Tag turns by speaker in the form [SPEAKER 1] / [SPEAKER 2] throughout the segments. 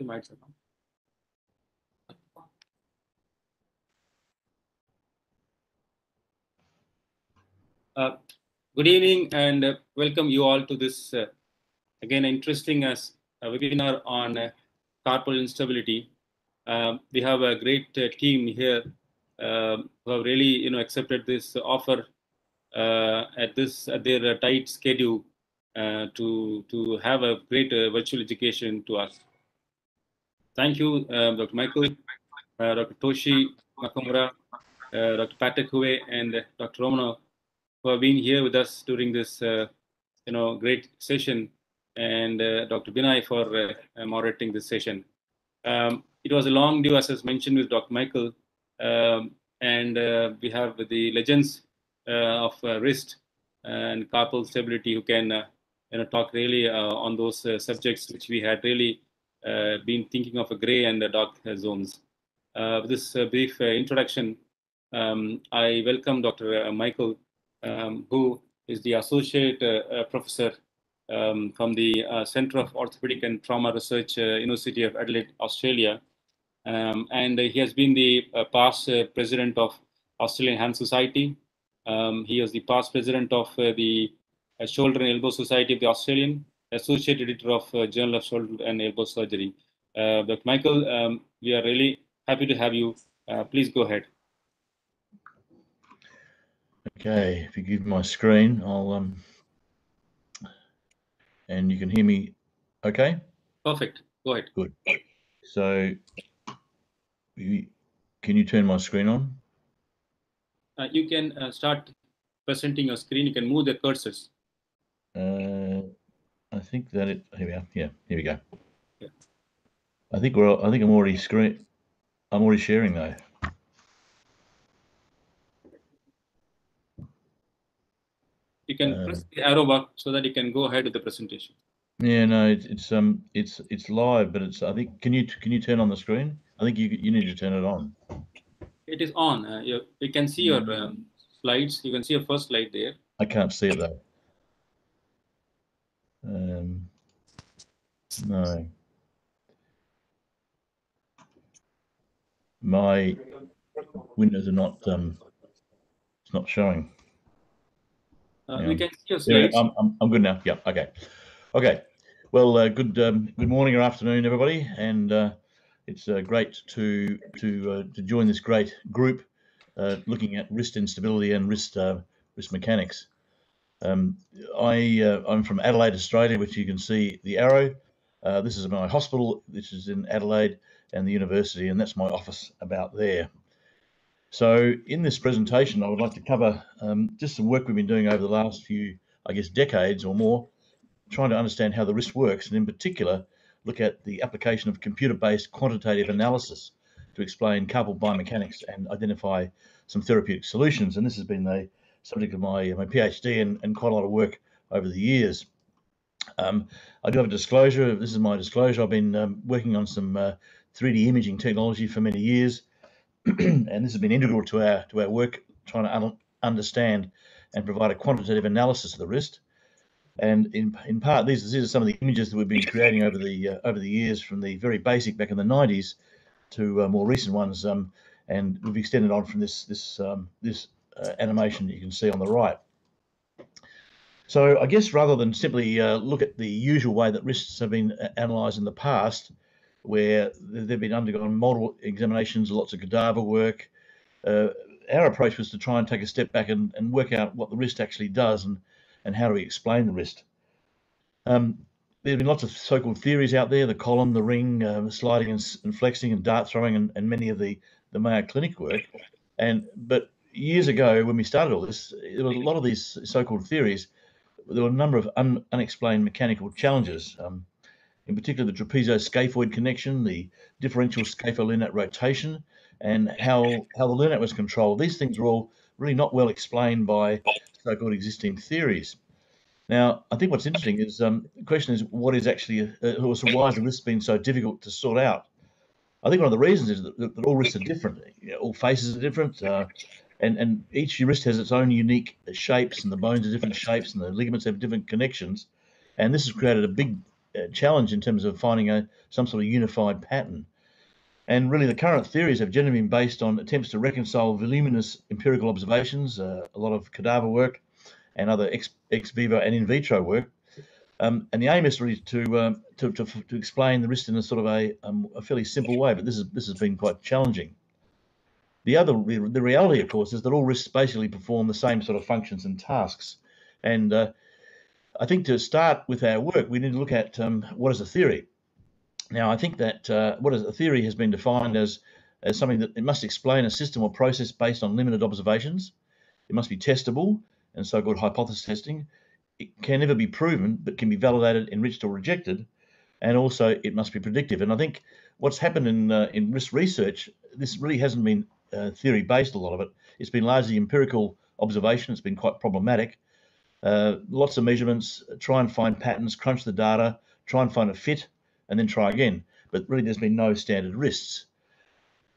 [SPEAKER 1] Are on. Uh, Good evening and uh, welcome you all to this, uh, again, interesting as a webinar on uh, carpal instability. Um, We have a great uh, team here um, who have really, you know, accepted this offer uh, at this, at their uh, tight schedule uh, to, to have a great uh, virtual education to us. Thank you, uh, Dr. Michael, uh, Dr. Toshi Nakamura, uh, Dr. Patrick Hue, and Dr. Romano, who have been here with us during this, uh, you know, great session, and uh, Dr. Binoy for moderating this session. Um, it was a long due, as was mentioned with Dr. Michael, um, and we have the legends of wrist and carpal stability who can, you know, talk really on those subjects which we had really been thinking of a gray and a dark uh, zones. Uh, with this uh, brief uh, introduction, um, I welcome Dr. uh, Michael, um, who is the associate uh, uh, professor um, from the uh, Center of Orthopedic and Trauma Research, uh, University of Adelaide, Australia. Um, and uh, he has been the uh, past uh, president of Australian Hand Society. Um, he was the past president of uh, the uh, Shoulder and Elbow Society of the Australian, associate editor of uh, Journal of Shoulder and Elbow Surgery. Uh, Dr. Michael, um, we are really happy to have you. Uh, please go ahead.
[SPEAKER 2] Okay, if you give my screen, I'll um, and you can hear me. Okay,
[SPEAKER 1] Perfect. Go ahead.
[SPEAKER 2] good. So, you, can you turn my screen on?
[SPEAKER 1] Uh, you can uh, start presenting your screen. You can move the cursors.
[SPEAKER 2] Uh, I think that it. Here we are. Yeah, here we go.
[SPEAKER 1] Yeah.
[SPEAKER 2] I think we're. I think I'm already screen. I'm already sharing though.
[SPEAKER 1] You can
[SPEAKER 2] Uh,
[SPEAKER 1] press the arrow bar so that you can go ahead with the presentation.
[SPEAKER 2] Yeah, no, it's, it's um, it's it's live, but it's. I think. Can you can you turn on the screen? I think you you need to turn it on.
[SPEAKER 1] It is on. Uh, you, you can see your um, slides. You can see your first slide there.
[SPEAKER 2] I can't see it though. Um, no. My windows are not um, it's not showing.
[SPEAKER 1] Uh,
[SPEAKER 2] Yeah.
[SPEAKER 1] We can see your
[SPEAKER 2] Yeah. I'm, I'm, I'm good now. Yeah. Okay. Okay. Well, uh, good um, good morning or afternoon, everybody, and uh, it's uh, great to to uh, to join this great group uh, looking at wrist instability and wrist uh, wrist mechanics. Um, I uh, I'm from Adelaide, Australia, which you can see the arrow. Uh, this is my hospital. which is in Adelaide and the university, and that's my office about there. So in this presentation, I would like to cover um, just some work we've been doing over the last few, I guess, decades or more, trying to understand how the wrist works, and in particular, look at the application of computer-based quantitative analysis to explain carpal biomechanics and identify some therapeutic solutions. And this has been the subject of my my PhD and, and quite a lot of work over the years. Um, I do have a disclosure. This is my disclosure. I've been um, working on some uh, 3D imaging technology for many years, and this has been integral to our to our work, trying to un- understand and provide a quantitative analysis of the wrist. And in in part, these, these are some of the images that we've been creating over the uh, over the years, from the very basic back in the 90s to uh, more recent ones. Um, and we've extended on from this this um, this uh, animation that you can see on the right. So I guess rather than simply uh, look at the usual way that wrists have been uh, analysed in the past, where they've been undergone multiple examinations, lots of cadaver work, uh, our approach was to try and take a step back and, and work out what the wrist actually does and, and how do we explain the wrist. Um, there have been lots of so-called theories out there, the column, the ring, uh, sliding and, and flexing and dart throwing and, and many of the, the Mayo Clinic work. And But years ago, when we started all this, there were a lot of these so-called theories. There were a number of un, unexplained mechanical challenges. Um, in particular, the trapezo-scaphoid connection, the differential scapholunate rotation, and how how the lunate was controlled. These things were all really not well explained by so-called existing theories. Now, I think what's interesting is um, the question is what is actually uh, so why has the wrist been so difficult to sort out? I think one of the reasons is that, that all wrists are different. You know, all faces are different, uh, and and each wrist has its own unique shapes, and the bones are different shapes, and the ligaments have different connections, and this has created a big uh, challenge in terms of finding a some sort of unified pattern. And really, the current theories have generally been based on attempts to reconcile voluminous empirical observations, uh, a lot of cadaver work, and other ex, ex vivo and in vitro work. Um, and the aim is really to, um, to, to, to explain the risk in a sort of a, um, a fairly simple way, but this is this has been quite challenging. The other the reality, of course, is that all risks basically perform the same sort of functions and tasks. And uh, I think to start with our work, we need to look at um, what is a theory. Now, I think that uh, what is a theory has been defined as as something that it must explain a system or process based on limited observations. It must be testable and so-called hypothesis testing it can never be proven, but can be validated, enriched, or rejected. And also, it must be predictive. And I think what's happened in uh, in risk research, this really hasn't been uh, theory based. A lot of it, it's been largely empirical observation. It's been quite problematic. Uh, lots of measurements, try and find patterns, crunch the data, try and find a fit, and then try again. But really, there's been no standard risks.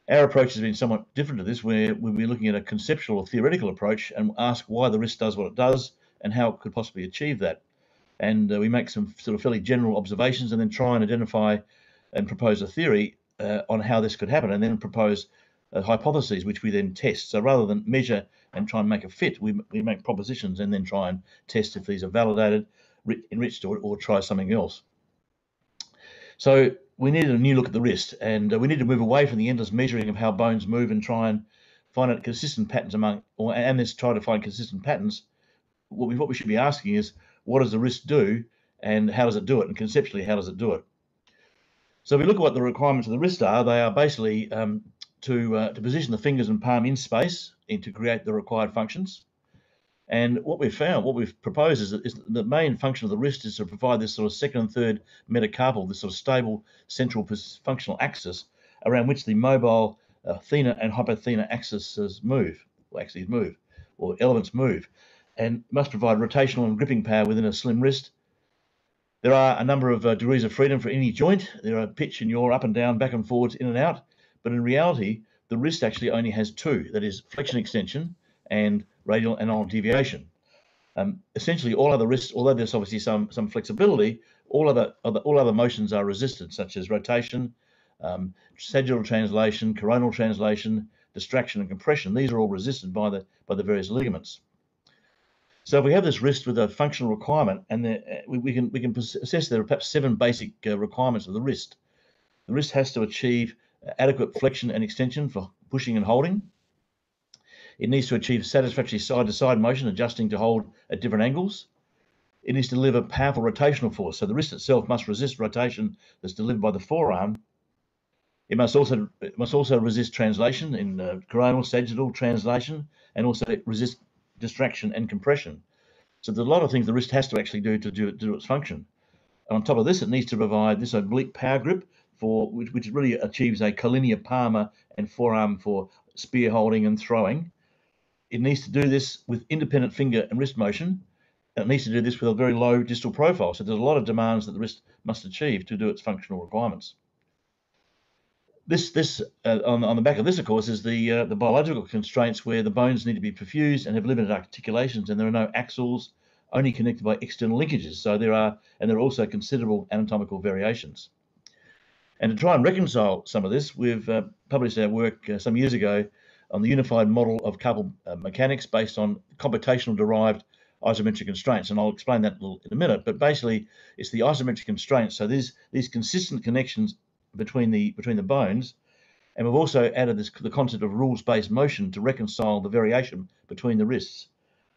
[SPEAKER 2] Our approach has been somewhat different to this, where we'll be looking at a conceptual or theoretical approach and ask why the risk does what it does, and how it could possibly achieve that. And uh, we make some sort of fairly general observations and then try and identify and propose a theory uh, on how this could happen and then propose uh, hypotheses which we then test. So rather than measure and try and make a fit, we, we make propositions and then try and test if these are validated, enriched, or, or try something else. So we needed a new look at the wrist and uh, we need to move away from the endless measuring of how bones move and try and find out consistent patterns among, or and this try to find consistent patterns what we, what we should be asking is what does the wrist do and how does it do it? And conceptually, how does it do it? So if we look at what the requirements of the wrist are, they are basically um, to, uh, to position the fingers and palm in space and to create the required functions. And what we've found, what we've proposed is that is the main function of the wrist is to provide this sort of second and third metacarpal, this sort of stable central functional axis around which the mobile uh, thenar and hypothenar axes move, or actually move, or elements move and must provide rotational and gripping power within a slim wrist. There are a number of uh, degrees of freedom for any joint. There are pitch and yaw, up and down, back and forwards, in and out. But in reality, the wrist actually only has two that is, flexion extension and radial and ulnar deviation. Um, essentially, all other wrists, although there's obviously some some flexibility, all other, other all other motions are resisted, such as rotation, um, sagittal translation, coronal translation, distraction, and compression. These are all resisted by the by the various ligaments. So if we have this wrist with a functional requirement, and uh, we, we, can we can assess there are perhaps seven basic uh, requirements of the wrist. The wrist has to achieve adequate flexion and extension for pushing and holding. It needs to achieve satisfactory side-to-side motion, adjusting to hold at different angles. It needs to deliver powerful rotational force. So the wrist itself must resist rotation that's delivered by the forearm. It must also it must also resist translation in uh, coronal sagittal translation, and also resist distraction, and compression. So there's a lot of things the wrist has to actually do to do, to do its function. And on top of this, it needs to provide this oblique power grip for which, which really achieves a collinear palmar and forearm for spear holding and throwing. It needs to do this with independent finger and wrist motion. And it needs to do this with a very low distal profile. So there's a lot of demands that the wrist must achieve to do its functional requirements this this uh, on, on the back of this, of course, is the uh, the biological constraints where the bones need to be perfused and have limited articulations, and there are no axles, only connected by external linkages. So there are, and there are also considerable anatomical variations. And to try and reconcile some of this, we've uh, published our work uh, some years ago on the unified model of carpal uh, mechanics based on computational derived isometric constraints, and I'll explain that in a minute. But basically, it's the isometric constraints. So these these consistent connections between the between the bones. And we've also added this, the concept of rules-based motion to reconcile the variation between the wrists.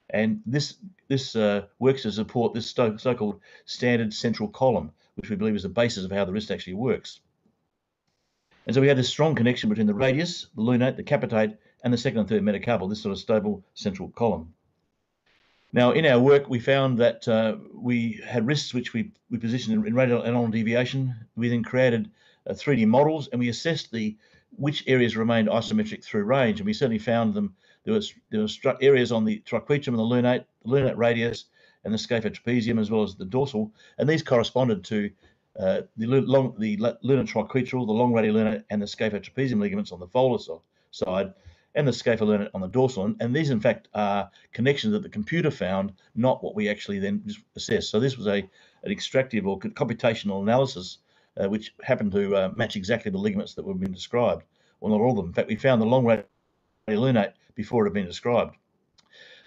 [SPEAKER 2] And this this uh, works to support this so-called standard central column, which we believe is the basis of how the wrist actually works. And so we have this strong connection between the radius, the lunate, the capitate, and the second and third metacarpal, this sort of stable central column. Now, in our work, we found that uh, we had wrists which we, we positioned in, radial and ulnar deviation. We then created 3D uh, models, and we assessed the which areas remained isometric through range, and we certainly found them. There was there were areas on the triquetrum and the lunate, the lunate radius, and the scaphotrapezium, trapezium, as well as the dorsal, and these corresponded to uh, the long the lunotriquetral, the long radial lunate, and the scaphotrapezium trapezium ligaments on the volar side, and the scaphoid lunate on the dorsal. And, and these, in fact, are connections that the computer found, not what we actually then assessed. So this was a, an extractive or computational analysis, uh, which happened to uh, match exactly the ligaments that were been described. Well, not all of them. In fact, we found the long radial lunate before it had been described.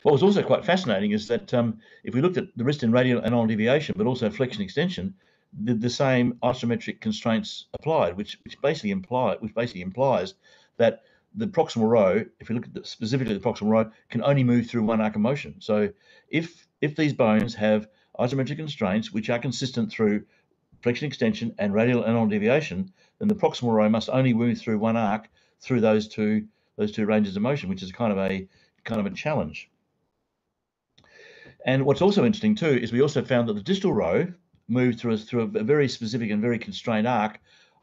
[SPEAKER 2] What was also quite fascinating is that um, if we looked at the wrist in radial and ulnar deviation, but also flexion extension, the, the same isometric constraints applied, which which basically imply which basically implies that the proximal row, if we look at the, specifically the proximal row, can only move through one arc of motion. So if if these bones have isometric constraints which are consistent through flexion extension and radial and ulnar deviation, then the proximal row must only move through one arc through those two those two ranges of motion, which is kind of a kind of a challenge. And what's also interesting too is we also found that the distal row moved through a, through a very specific and very constrained arc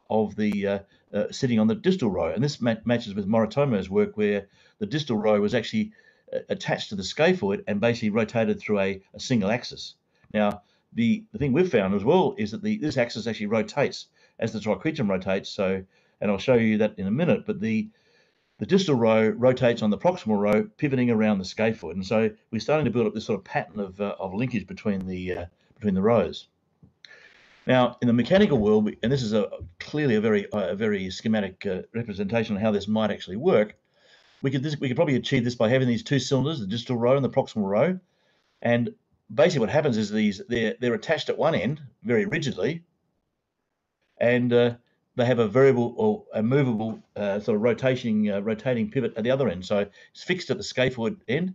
[SPEAKER 2] of the uh, uh, sitting on the distal row. And this ma matches with Moritomo's work where the distal row was actually uh, attached to the scaphoid and basically rotated through a, a single axis. Now, the, the thing we've found as well is that the this axis actually rotates as the triquetrum rotates. So, and I'll show you that in a minute, but the the distal row rotates on the proximal row, pivoting around the scaphoid. And so we're starting to build up this sort of pattern of, uh, of linkage between the uh, between the rows. Now, in the mechanical world, and this is a clearly a very a very schematic uh, representation of how this might actually work. We could this, we could probably achieve this by having these two cylinders, the distal row and the proximal row, and basically what happens is these they're they're attached at one end very rigidly, and uh, they have a variable or a movable uh, sort of rotating uh, rotating pivot at the other end. So it's fixed at the scaphoid end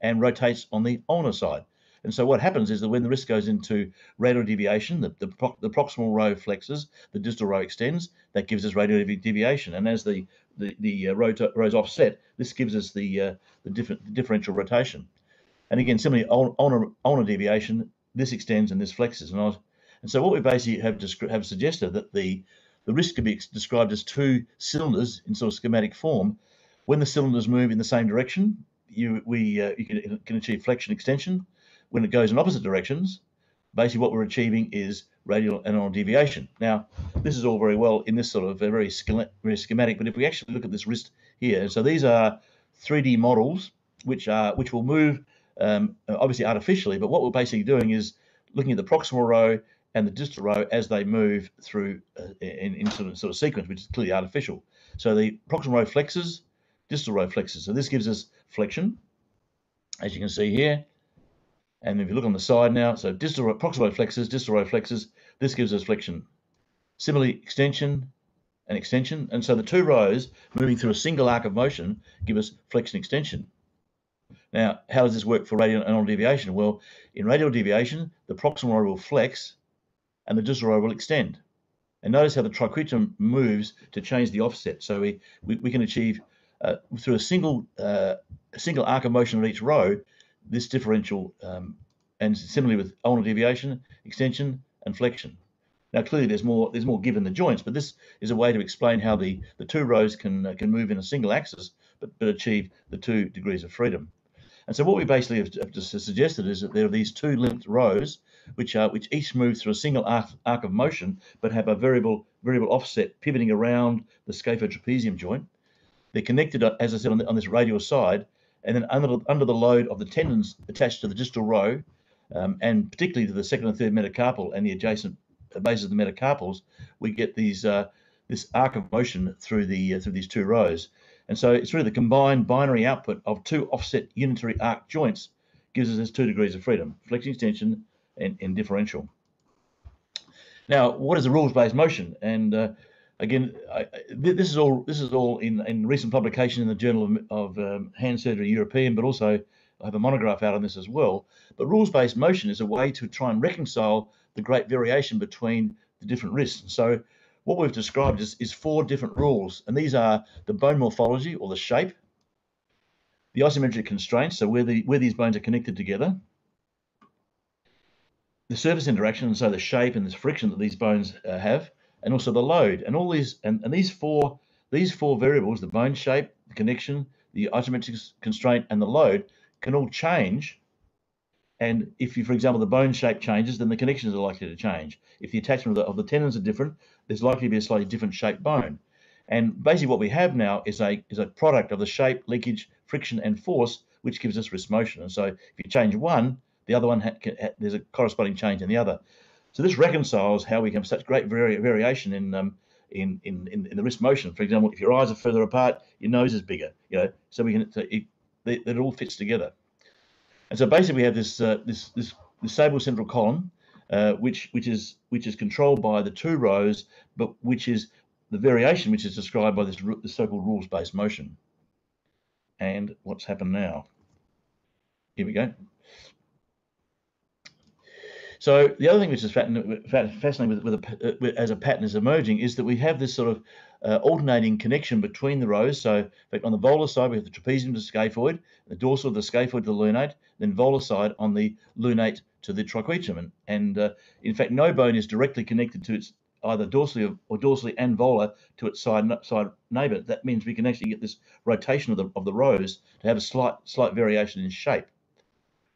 [SPEAKER 2] and rotates on the ulnar side. And so what happens is that when the wrist goes into radial deviation, the, the, the proximal row flexes, the distal row extends, that gives us radial deviation. And as the, the, the uh, rows offset, this gives us the, uh, the, different, the differential rotation. And again, similarly, on, on, a, on a deviation, this extends and this flexes. And, was, and so what we basically have, have suggested that the the wrist can be described as two cylinders in sort of schematic form. When the cylinders move in the same direction, you we uh, you can, can achieve flexion extension. When it goes in opposite directions, basically what we're achieving is radial ulnar deviation. Now, this is all very well in this sort of very, very schematic, but if we actually look at this wrist here, so these are 3D models which are which will move um, obviously artificially, but what we're basically doing is looking at the proximal row and the distal row as they move through uh, in, in sort, of, sort of sequence, which is clearly artificial. So the proximal row flexes, distal row flexes. So this gives us flexion, as you can see here. And if you look on the side now, so distal proximal flexes, distal row flexes, this gives us flexion. Similarly, extension and extension. And so the two rows moving through a single arc of motion give us flexion extension. Now, how does this work for radial and ulnar deviation? Well, in radial deviation, the proximal row will flex and the distal row will extend. And notice how the triquetrum moves to change the offset. So we, we, we can achieve uh, through a single uh, a single arc of motion on each row, this differential, um, and similarly with ulnar deviation, extension, and flexion. Now clearly there's more there's more given the joints, but this is a way to explain how the the two rows can uh, can move in a single axis, but but achieve the two degrees of freedom. And so what we basically have, have just suggested is that there are these two linked rows which are which each move through a single arc, arc of motion, but have a variable variable offset pivoting around the scaphotrapezium joint. They're connected, uh, as I said, on, the, on this radial side, and then under the, under the load of the tendons attached to the distal row, um, and particularly to the second and third metacarpal and the adjacent bases of the metacarpals, we get these uh, this arc of motion through the uh, through these two rows. And so it's really the combined binary output of two offset unitary arc joints gives us this two degrees of freedom, flexion extension and, and differential. Now, what is a rules-based motion? And uh, again, I, this is all this is all in, in recent publication in the Journal of, of um, Hand Surgery European, but also I have a monograph out on this as well. But rules-based motion is a way to try and reconcile the great variation between the different wrists. So what we've described is, is four different rules, and these are the bone morphology or the shape, the isometric constraints, so where, the, where these bones are connected together, the surface interaction, and so the shape and the friction that these bones uh, have, and also the load, and all these and, and these four these four variables, the bone shape, the connection, the isometric constraint, and the load, can all change and if you, for example, the bone shape changes, then the connections are likely to change. If the attachment of the, of the tendons are different, there's likely to be a slightly different shaped bone. And basically what we have now is a, is a product of the shape, leakage, friction, and force, which gives us wrist motion. And so if you change one, the other one, there's a corresponding change in the other. So this reconciles how we have such great vari variation in, um, in, in, in, the wrist motion. For example, if your eyes are further apart, your nose is bigger, you know, so we can, so it, it, all fits together. And so basically we have this, uh, this, this, this stable central column, uh, which, which, is, which is controlled by the two rows, but which is the variation which is described by this, this so-called rules-based motion. And what's happened now? Here we go. So the other thing which is fascinating with, with, a, with, as a pattern is emerging is that we have this sort of uh, alternating connection between the rows. So in fact, on the volar side, we have the trapezium to the scaphoid, the dorsal of the scaphoid to the lunate, then volar side on the lunate to the triquetrum. And, and uh, in fact, no bone is directly connected to its either dorsally or, or dorsally and volar to its side side neighbor. That means we can actually get this rotation of the of the rows to have a slight slight variation in shape.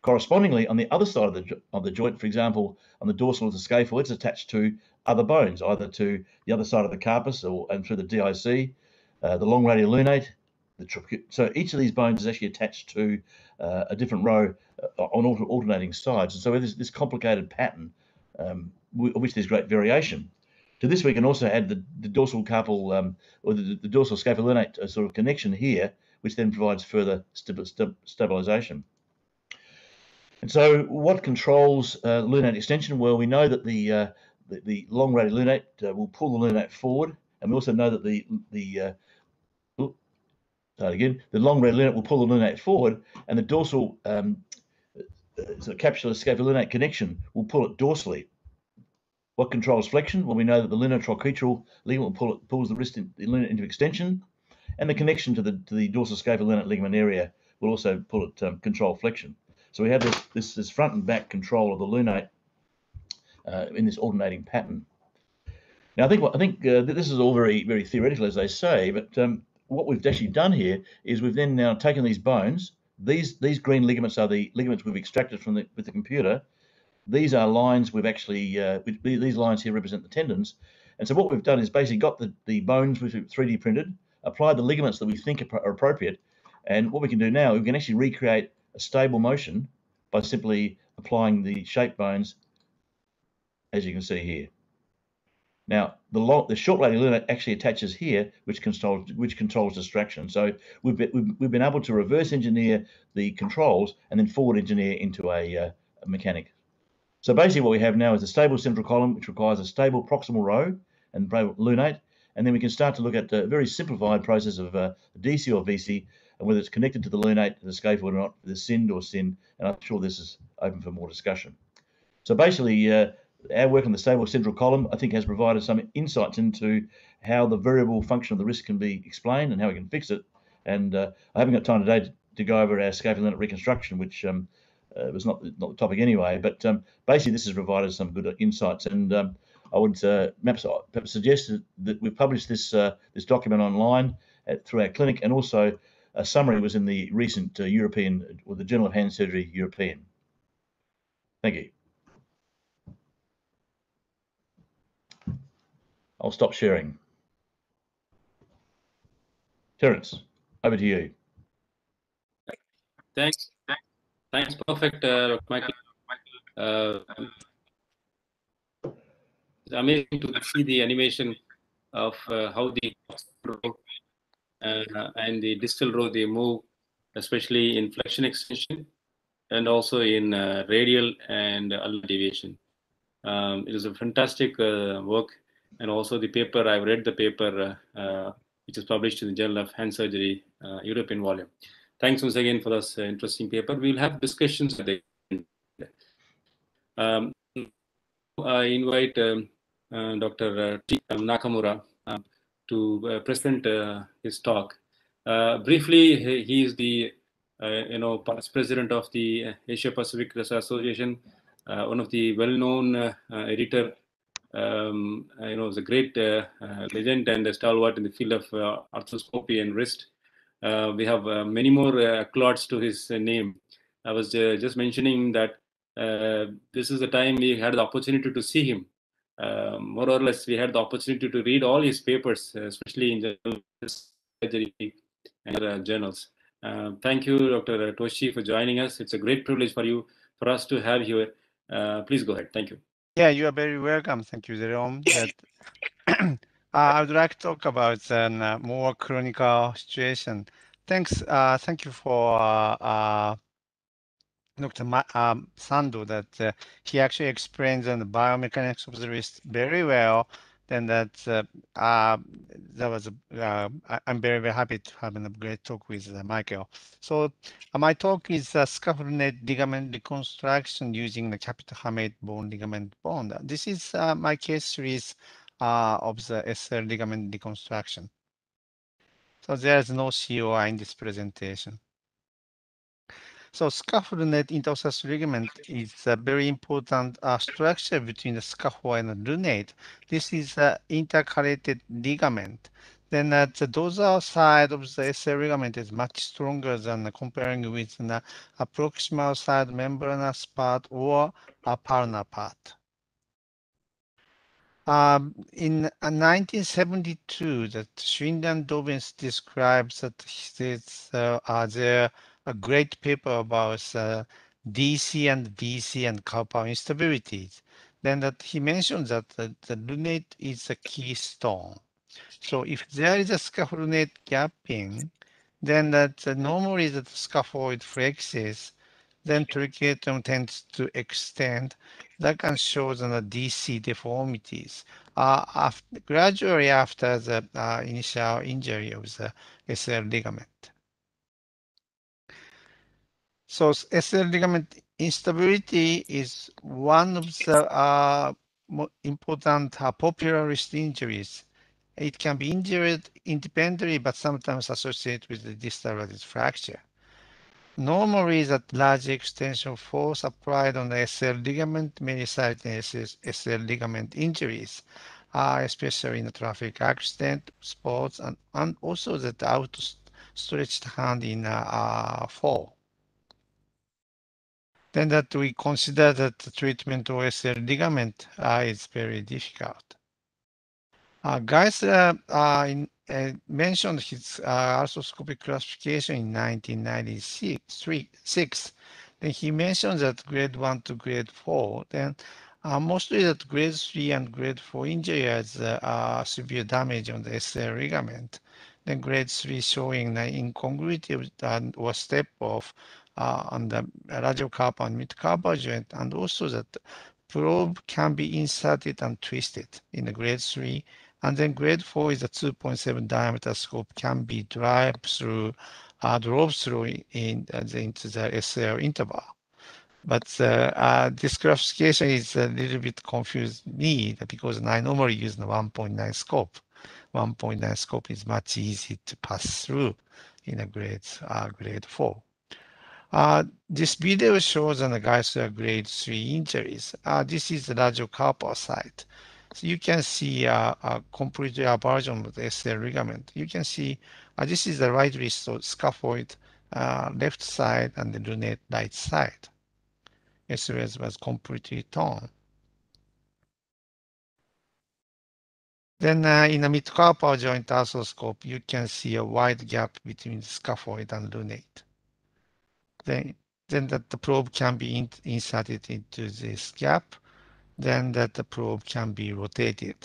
[SPEAKER 2] Correspondingly, on the other side of the, of the joint, for example, on the dorsal of the scaphoid, it's attached to other bones, either to the other side of the carpus or and through the DIC, uh, the long radial lunate. The so each of these bones is actually attached to uh, a different row uh, on alter alternating sides. And so there's this complicated pattern um, of which there's great variation. To this, we can also add the, the dorsal carpal um, or the, the dorsal scapholunate uh, sort of connection here, which then provides further stabilization. And so what controls uh, lunate extension? Well, we know that the, uh, the, the, long radial lunate uh, will pull the lunate forward. And we also know that the, the uh, oh, start again, the long radial lunate will pull the lunate forward and the dorsal um, uh, so capsular scapholunate connection will pull it dorsally. What controls flexion? Well, we know that the lunotriquetral ligament pull it, pulls the wrist in, the lunate into extension, and the connection to the to the dorsal scapholunate ligament area will also pull it um, control flexion. So we have this, this, this front and back control of the lunate uh, in this alternating pattern. Now, I think I think uh, this is all very very theoretical, as they say, but um, what we've actually done here is we've then now taken these bones. These these green ligaments are the ligaments we've extracted from the with the computer. These are lines we've actually uh, these lines here represent the tendons. And so what we've done is basically got the, the bones we've 3D printed, applied the ligaments that we think are appropriate, and what we can do now, we can actually recreate a stable motion by simply applying the shape bones, as you can see here. Now, the, long, the short radial lunate actually attaches here, which controls which controls distraction. So we've been, we've, we've been able to reverse engineer the controls and then forward engineer into a, uh, a mechanic. So basically, what we have now is a stable central column, which requires a stable proximal row and lunate, and then we can start to look at a very simplified process of uh, DC or VC and whether it's connected to the lunate, the scaphoid or not, the SIND or SIN, and I'm sure this is open for more discussion. So basically, uh, our work on the stable central column, I think, has provided some insights into how the variable function of the risk can be explained and how we can fix it. And uh, I haven't got time today to, to go over our scapholunate reconstruction, which um, uh, was not, not the topic anyway. But um, basically, this has provided some good insights. And um, I would uh, perhaps, perhaps suggest that we publish this uh, this document online at, through our clinic and also a summary was in the recent uh, European, or the Journal of Hand Surgery European. Thank you. I'll stop sharing. Terence, over to you.
[SPEAKER 1] Thanks. Thanks. Perfect, uh, Michael. Uh, it's amazing to see the animation of uh, how the and the distal row they move, especially in flexion extension and also in uh, radial and ulnar deviation. Um, it is a fantastic uh, work, and also the paper I've read the paper which is published in the Journal of Hand Surgery European volume. Thanks once again for this interesting paper. We'll have discussions at the end. Um, I invite um, uh, Dr. T. Nakamura to uh, present uh, his talk. Uh, briefly, he, he, is the uh, you know past president of the Asia Pacific Research Association, uh, one of the well-known uh, editor. Um, you know, is a great legend and a stalwart in the field of arthroscopy and wrist. we have many more accolades to his name. I was just mentioning that uh, this is the time we had the opportunity to see him uh, more or less we had the opportunity to read all his papers, uh, especially in the and uh, journals. Uh, thank you, Dr. Toshi, for joining us. It's a great privilege for you, for us to have you. Uh, please go ahead. Thank you.
[SPEAKER 3] Yeah, you are very welcome. Thank you, Jerome. That, I would like to talk about a more clinical situation. Thanks. Thank you for Dr. Um, Sandow that uh, he actually explains on the biomechanics of the wrist very well. Then that uh, um, that was um, I'm very, very happy to have a great talk with uh, Michael. So my talk is scaphoid ligament reconstruction using the capital hamate bone ligament bond. This is my case series of the SL ligament reconstruction. So there's no COI in this presentation. So scaphoid interosseous ligament is a very important uh, structure between the scaphoid and the lunate. This is an intercalated ligament. Then uh, the dorsal side of the SL ligament is much stronger than comparing with the proximal side membranous part or a part. Um, in uh, 1972, that Linscheid Dobyns describes that this, uh, uh, there a great paper about uh, DC and BC and carpal instabilities. Then that he mentioned that the, the lunate is a keystone. So if there is a scapholunate gapping, then that uh, normally the scaphoid flexes, then triquetrum tends to extend. That can show the DC deformities. Uh, after, gradually after the uh, initial injury of the SL ligament. So SL ligament instability is one of the uh, important uh, popular wrist injuries. It can be injured independently, but sometimes associated with the distal lattice fracture. Normally, that large extension force applied on the SL ligament may result in SL ligament injuries, uh, especially in a traffic accident, sports, and, and also that outstretched hand in a uh, fall then that we consider that the treatment of SL ligament uh, is very difficult. Uh, Geissler uh, in, uh, mentioned his uh, arthroscopic classification in 1996. Then he mentioned that grade 1 to grade 4. Then uh, mostly that grade 3 and grade 4 injury has uh, severe damage on the SL ligament. Then grade 3 showing the incongruity or step off uh, on the and midcarpal joint, and also that probe can be inserted and twisted in the grade 3. And then grade 4 is a 2.7 diameter scope can be drive through, uh, drove through in, uh, the, into the SL interval. But uh, uh, this classification is a little bit confused me because I normally use the 1.9 scope. 1.9 scope is much easy to pass through in a grade, uh, grade 4. Uh, this video shows an Geissler grade 3 injuries. Uh, this is the radiocarpal site. So you can see uh, a complete avulsion of the SL ligament. You can see uh, this is the right wrist so scaphoid uh, left side and the lunate right side. SLS was completely torn. Then uh, in the midcarpal joint arthroscope, you can see a wide gap between the scaphoid and lunate then then that the probe can be in, inserted into this gap, then that the probe can be rotated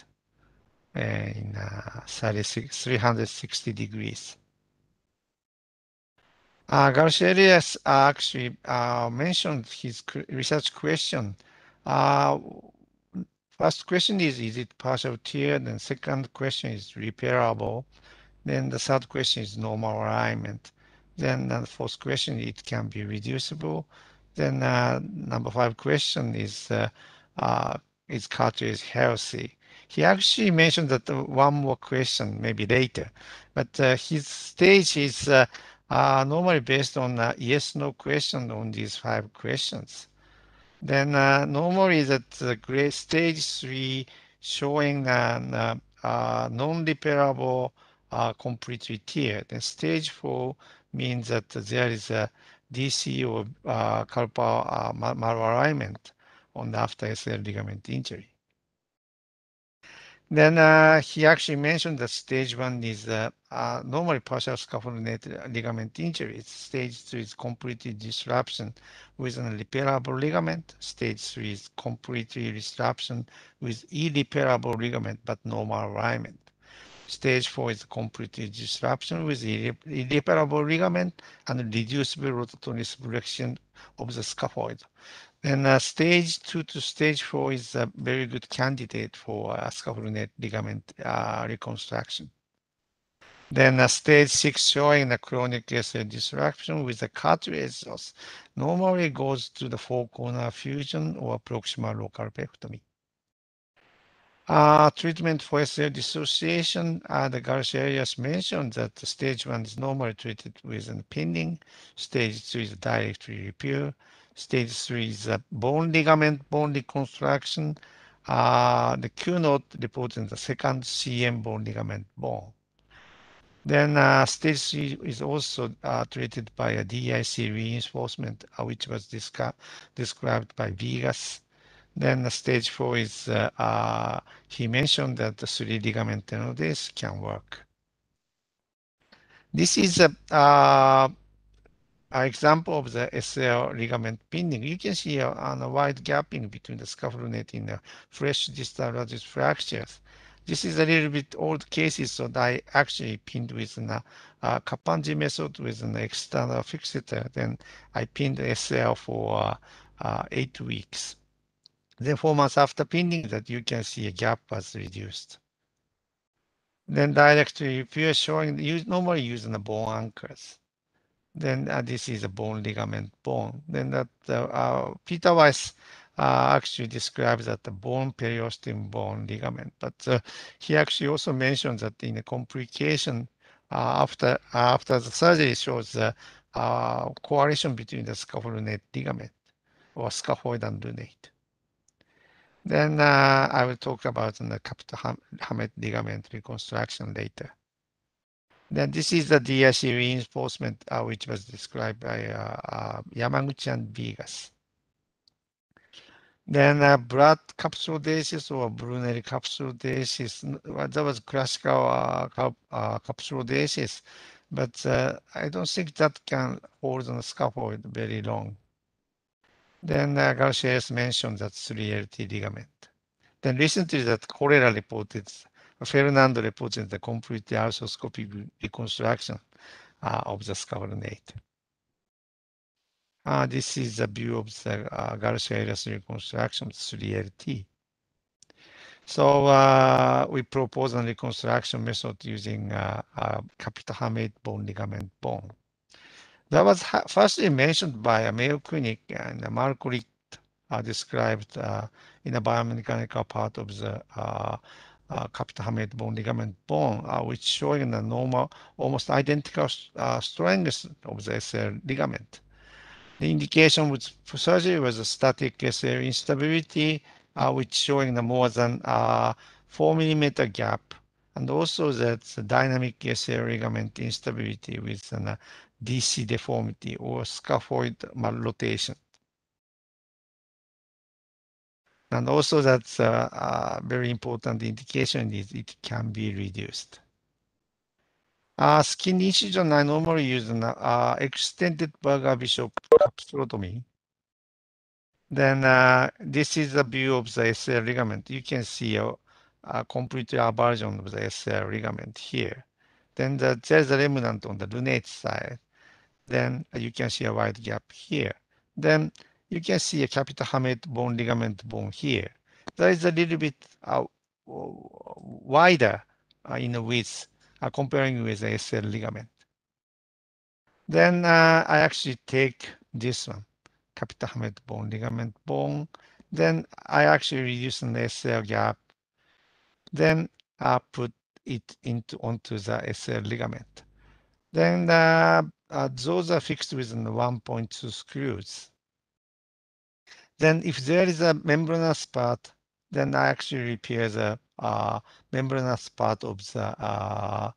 [SPEAKER 3] uh, in uh, 36, 360 degrees. Uh, Garcia-Elias actually uh, mentioned his research question. Uh, first question is, is it partial tear? Then second question is repairable. Then the third question is normal alignment. Then the fourth question, it can be reducible. Then uh, number five question is, uh, uh, is cartilage healthy? He actually mentioned that one more question, maybe later, but uh, his stage is uh, uh, normally based on a yes, no question on these five questions. Then normally that the stage three showing an non-repairable completely tear. Then stage four means that there is a DC or uh, carpal uh, malalignment on the after SL ligament injury. Then uh, he actually mentioned that stage one is uh, uh, normally partial scaphoidal ligament injury. Stage two is completely disruption with an repairable ligament. Stage three is completely disruption with irreparable ligament but normal alignment. Stage four is complete disruption with irreparable ligament and reducible rotator flexion of the scaphoid. And uh, stage two to stage four is a very good candidate for uh, scaphoid ligament uh, reconstruction. Then uh, stage six showing the chronic SL disruption with the cartilage loss normally goes to the four corner fusion or proximal row carpectomy. Uh, treatment for SL dissociation, uh, the Garcia-Elias mentioned that stage one is normally treated with an pinning, stage two is directly repair, stage three is a bone ligament bone reconstruction. Uh, the Cuénod reporting the second CM bone ligament bone. Then uh, stage three is also uh, treated by a DIC reinforcement, uh, which was described by Viegas. Then the stage four is, uh, uh, he mentioned that the three ligament tenodesis can work. This is a uh, an example of the SL ligament pinning. You can see a, a wide gapping between the scaphoid in the fresh distal radius fractures. This is a little bit old cases, so I actually pinned with a uh, Kapandji method with an external fixator. Then I pinned SL for uh, uh, eight weeks. Then four months after pinning that you can see a gap was reduced. Then directly repair showing you normally using the bone anchors. Then uh, this is a bone ligament bone. Then that uh, Peter Weiss uh, actually describes that the bone periosteum bone ligament, but uh, he actually also mentions that in a complication uh, after after the surgery shows the uh, correlation between the scaphoid ligament or scaphoid and lunate. Then uh, I will talk about the capital hamate ligament reconstruction later. Then this is the DIC reinforcement, uh, which was described by uh, Yamaguchi and Viegas. Then uh, Blatt capsulodesis or Brunelli capsulodesis, that was classical uh, cap, uh, capsulodesis, but uh, I don't think that can hold on the scaphoid very long. Then uh, Garcias mentioned that 3LT ligament. Then recently that Corella reported, Fernando reported the complete arthroscopic reconstruction uh, of the scaphoid. Uh, this is a view of the uh, Garcia-Elias reconstruction 3LT. So uh, we propose a reconstruction method using uh, uh, bone ligament bone. That was firstly mentioned by a Mayo Clinic and Mark Richt uh, described uh, in the biomechanical part of the uh, uh, bone ligament bone, uh, which showing the normal, almost identical uh, strength of the SL ligament. The indication for surgery was a static SL instability, uh, which showing the more than uh, 4 millimeter gap, and also that the dynamic SL ligament instability with an DC deformity or scaphoid malrotation. And also that's a, a, very important indication is it can be reduced. Uh, skin incision, I normally use an uh, extended Berger Bishop capsulotomy. Then uh, this is a view of the SL ligament. You can see a, a complete avulsion of the SL ligament here. Then the, there's a remnant on the lunate side then you can see a wide gap here. Then you can see a capital hamate bone ligament bone here. There is a little bit uh, wider uh, in the width uh, comparing with the SL ligament. Then uh, I actually take this one, capital hamate bone ligament bone. Then I actually reduce the SL gap. Then I put it into onto the SL ligament. Then uh, those are fixed with 1.2 screws. Then if there is a membranous part, then I actually repair the uh, membranous part of the uh,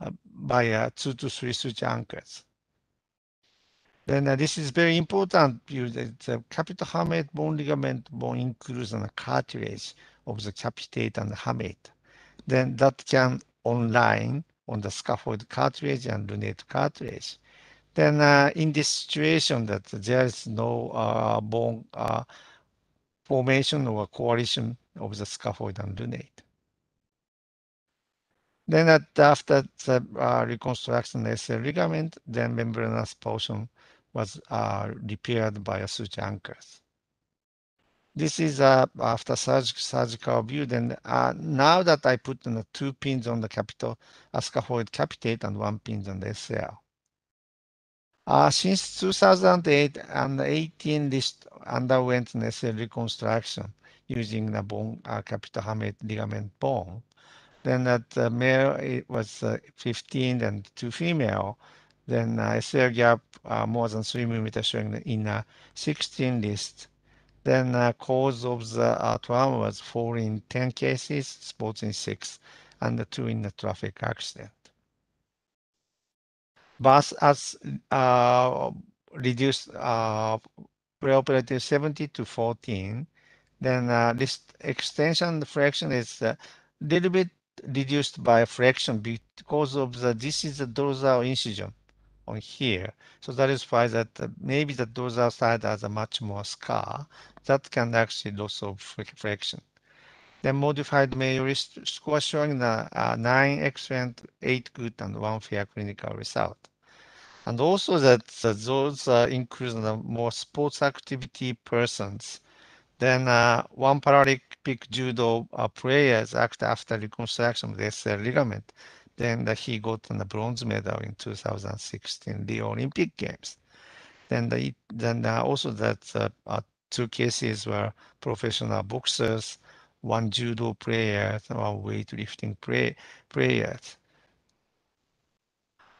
[SPEAKER 3] uh, by uh, two to three switch anchors. Then uh, this is very important. Because the capital hamate bone ligament bone includes a cartilage of the capitate and hamate. Then that can online on the scaphoid cartilage and lunate cartilage. Then uh, in this situation that there is no uh, bone uh, formation or coalition of the scaphoid and lunate. Then at, after the uh, reconstruction ACL ligament, then membranous portion was uh, repaired by a suture anchors. This is uh, after surg surgical view. Then uh, now that I put two pins on the capital, a scaphoid capitate and one pin on the ACL. Uh, since 2008 and 18, this underwent necessary reconstruction using the bone uh, capital hamate ligament bone. Then at uh, male, it was uh, 15 and two female. Then uh, ACL gap uh, more than 3 millimeters showing in a 16 list. Then uh, cause of the uh, trauma was fall in 10 cases, sports in 6, and 2 in the traffic accident. Bus as uh, reduced uh, preoperative 70 to 14. Then uh, this extension fraction is a little bit reduced by fraction because of the this is the dorsal incision on here. So that is why that uh, maybe the dorsal side has a much more scar that can actually loss of flexion. Then modified Mayo score showing the uh, nine excellent, eight good, and one fair clinical result. And also that uh, those uh, include the more sports activity persons then uh, one Paralympic judo uh, players act after reconstruction of the ACL ligament. Then uh, he got the bronze medal in 2016 the Olympic Games. Then the, then uh, also that uh, uh, two cases were professional boxers, one judo player, one weightlifting play, players.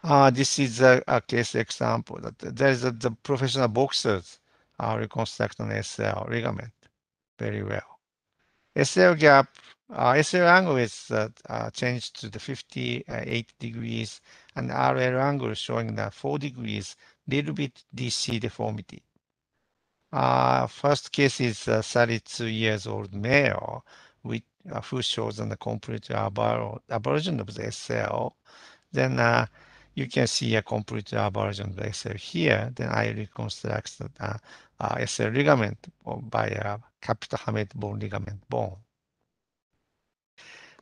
[SPEAKER 3] Uh, this is a, a case example that there is a, the professional boxers are reconstructing SL ligament very well. SL gap, uh, ACL angle is uh, uh, changed to the 58 degrees and RL angle showing the 4 degrees, little bit DC deformity. Uh, first case is a 32 years old male with, uh, who shows the complete avulsion of the SL. Then uh, you can see a complete avulsion of the ACL here. Then I reconstruct the uh, uh, ACL ligament by a capital hamate bone ligament bone.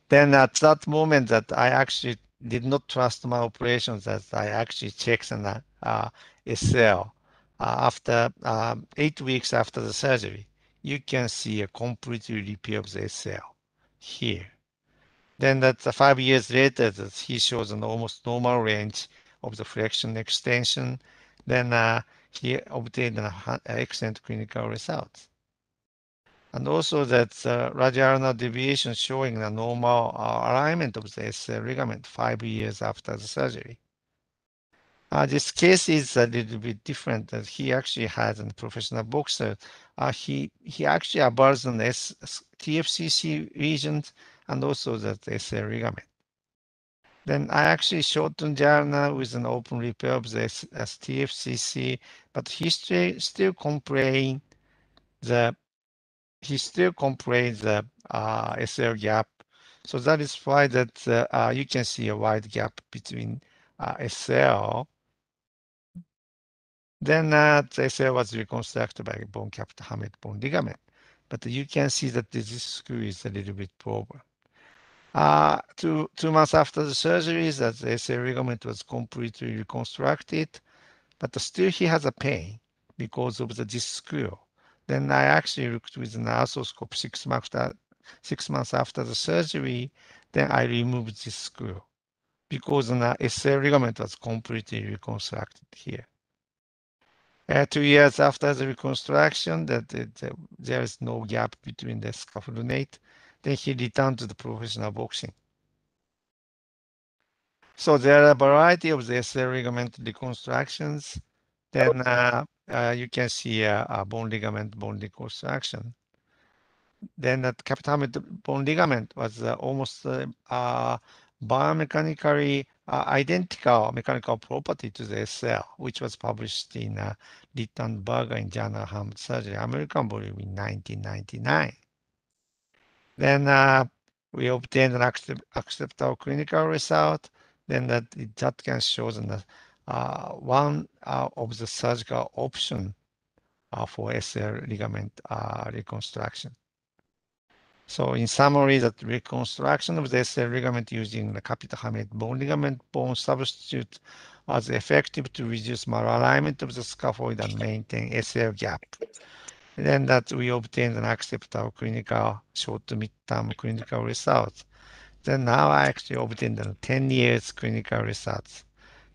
[SPEAKER 3] Then at that moment that I actually did not trust my operations that I actually checked an uh, ACL uh, after um, eight weeks after the surgery, you can see a complete repair of the ACL here. Then that uh, five years later, that he shows an almost normal range of the flexion extension. Then uh, he obtained an excellent clinical results. And also that uh, radial deviation showing the normal uh, alignment of the ACL ligament five years after the surgery. Uh, this case is a little bit different that he actually has a professional boxer. Uh, he, he actually abuts an S, TFCC region and also the ACL ligament. Then I actually shortened Jarna with an open repair of the TFCC, but he still, still complain the he still complains the uh, ACL gap. So that is why that uh, uh, you can see a wide gap between uh, ACL. Then uh, the ACL was reconstructed by bone capital hamate bone ligament. But you can see that this screw is a little bit problem. Uh, two, two months after the surgery, that the ACL ligament was completely reconstructed, but still he has a pain because of the disc screw. Then I actually looked with an arthroscope six months, six months after the surgery. Then I removed this screw because the ACL ligament was completely reconstructed here. Uh, two years after the reconstruction, that the, there is no gap between the scapholunate. Then he returned to the professional boxing. So there are a variety of the ACL ligament reconstructions. Then uh, uh, you can see a, bone ligament bone reconstruction. Then that capital bone ligament was uh, almost uh, biomechanically uh, identical mechanical property to the ACL, which was published in uh, Rittenberger in Journal of Surgery, American volume in 1999. Then uh, we obtained an accept acceptable clinical result. then that that can show that uh, one uh, of the surgical option uh, for SL ligament uh, reconstruction. So in summary, that reconstruction of the SL ligament using the capital bone ligament bone substitute was effective to reduce malalignment of the scaphoid and maintain SL gap. Then that we obtained an acceptable clinical short to mid-term clinical results. Then now I actually obtained the 10 years clinical results.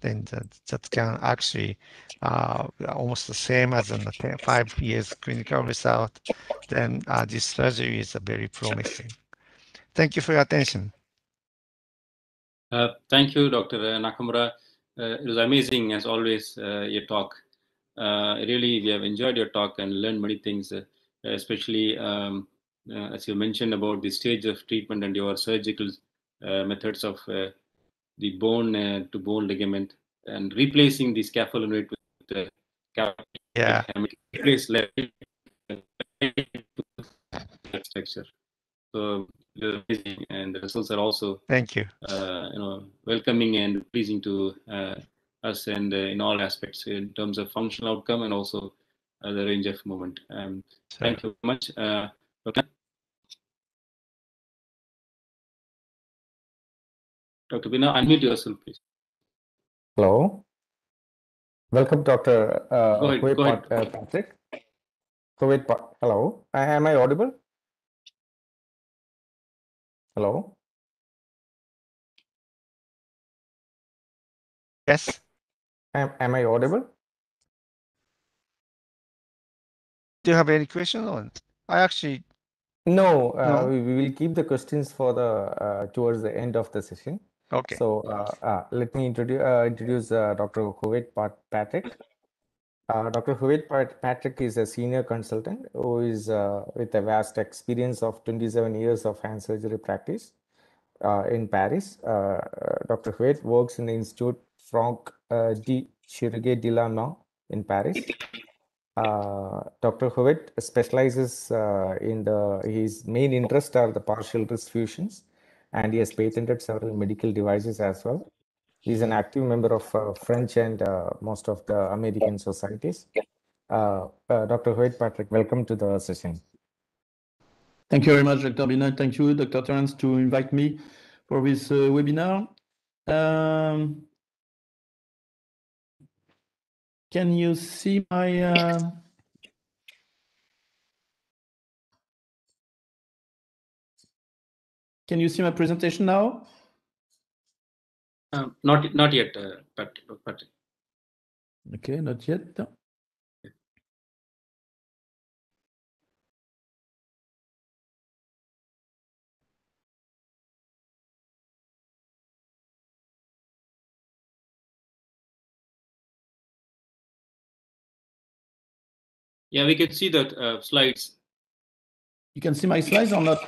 [SPEAKER 3] Then that, that can actually uh, almost the same as in the 10, five years clinical result. Then uh, this surgery is very promising. Thank you for your attention.
[SPEAKER 1] Uh, thank you, Dr. Nakamura. Uh, it was amazing, as always, uh, your talk. Uh, really, we have enjoyed your talk and learned many things, especially um, as you mentioned about the stage of treatment and your surgical methods of the bone to bone ligament and replacing the scapholunate with the
[SPEAKER 3] yeah
[SPEAKER 1] replace structure. So and the results are also
[SPEAKER 3] thank you.
[SPEAKER 1] Uh, you know, welcoming and pleasing to uh, us, and uh, in all aspects, in terms of functional outcome and also uh, the range of movement. Um,
[SPEAKER 3] Sure.
[SPEAKER 1] Thank you very much. Uh, okay. Dr. Binoy, unmute yourself, please.
[SPEAKER 4] Hello. Welcome, Dr. Uh,
[SPEAKER 1] Go ahead,
[SPEAKER 4] Huey
[SPEAKER 1] go ahead.
[SPEAKER 4] Pat- uh, Patrick. So wait, Pa- hello. Uh, Am I audible? Hello.
[SPEAKER 3] Yes.
[SPEAKER 4] Am, am I audible?
[SPEAKER 3] Do you have any question on? I actually
[SPEAKER 4] No, uh,
[SPEAKER 3] No.
[SPEAKER 4] we, we will keep the questions for the uh, towards the end of the session.
[SPEAKER 3] okay.
[SPEAKER 4] So uh, uh, let me introduce uh, introduce uh, Dr. Pat- Patrick. Uh, Dr. Pat- Patrick is a senior consultant who is uh, with a vast experience of 27 years of hand surgery practice uh, in Paris. Dr. Houvet works in the Institut Franck uh, de Chirurgie de la in Paris. Uh, Dr. Houvet specializes uh, in the his main interest are the partial wrist fusions, and he has patented several medical devices as well. He's an active member of uh, French and uh, most of the American societies. Uh, uh, Dr. Houvet Patrick, welcome to the session.
[SPEAKER 5] Thank you very much, Dr. Binoy. Thank you, Dr. Terence, to invite me for this webinar. Um, can you see my? Uh, can you see my presentation now?
[SPEAKER 1] Um, not not yet, uh, but but
[SPEAKER 5] Okay, not yet.
[SPEAKER 1] Yeah, we can see that uh, slides.
[SPEAKER 5] You can see my slides or not?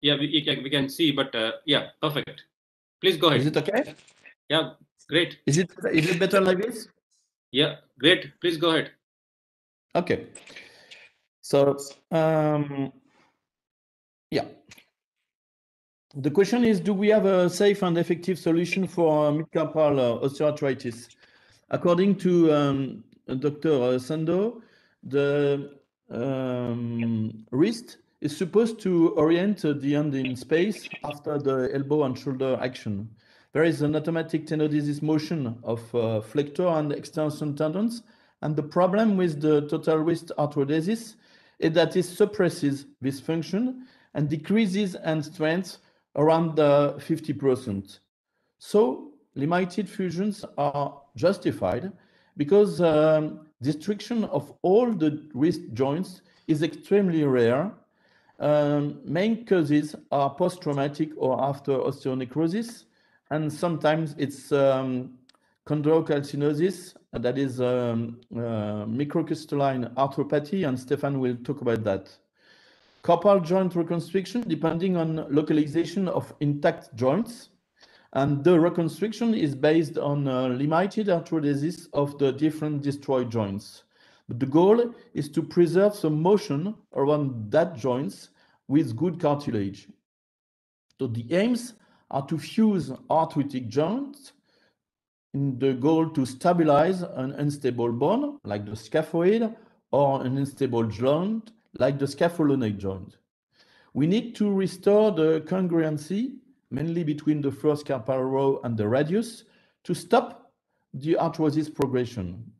[SPEAKER 1] Yeah, we, we can we can see, but uh, yeah, perfect. Please go ahead.
[SPEAKER 5] Is it okay?
[SPEAKER 1] Yeah, great.
[SPEAKER 5] Is it is it better like this?
[SPEAKER 1] Yeah, great. Please go ahead.
[SPEAKER 5] Okay. So, um, yeah. The question is, do we have a safe and effective solution for uh, mid-carpal uh, osteoarthritis? According to um, Dr. Sandow, the um, wrist is supposed to orient the hand in space after the elbow and shoulder action. There is an automatic tenodesis motion of uh, flexor and extension tendons, and the problem with the total wrist arthrodesis is that it suppresses this function and decreases hand strength around the 50%. So limited fusions are justified because um, destruction of all the wrist joints is extremely rare. Um, main causes are post-traumatic or after osteonecrosis, and sometimes it's um, chondrocalcinosis, that is um, uh, microcrystalline arthropathy, and Stefan will talk about that. Carpal joint reconstruction, depending on localization of intact joints, and the reconstruction is based on uh, limited arthrodesis of the different destroyed joints. But the goal is to preserve some motion around that joints with good cartilage. So the aims are to fuse arthritic joints in the goal to stabilize an unstable bone, like the scaphoid, or an unstable joint, like the scapholunate joint. We need to restore the congruency, mainly between the first carpal row and the radius, to stop the arthrosis progression.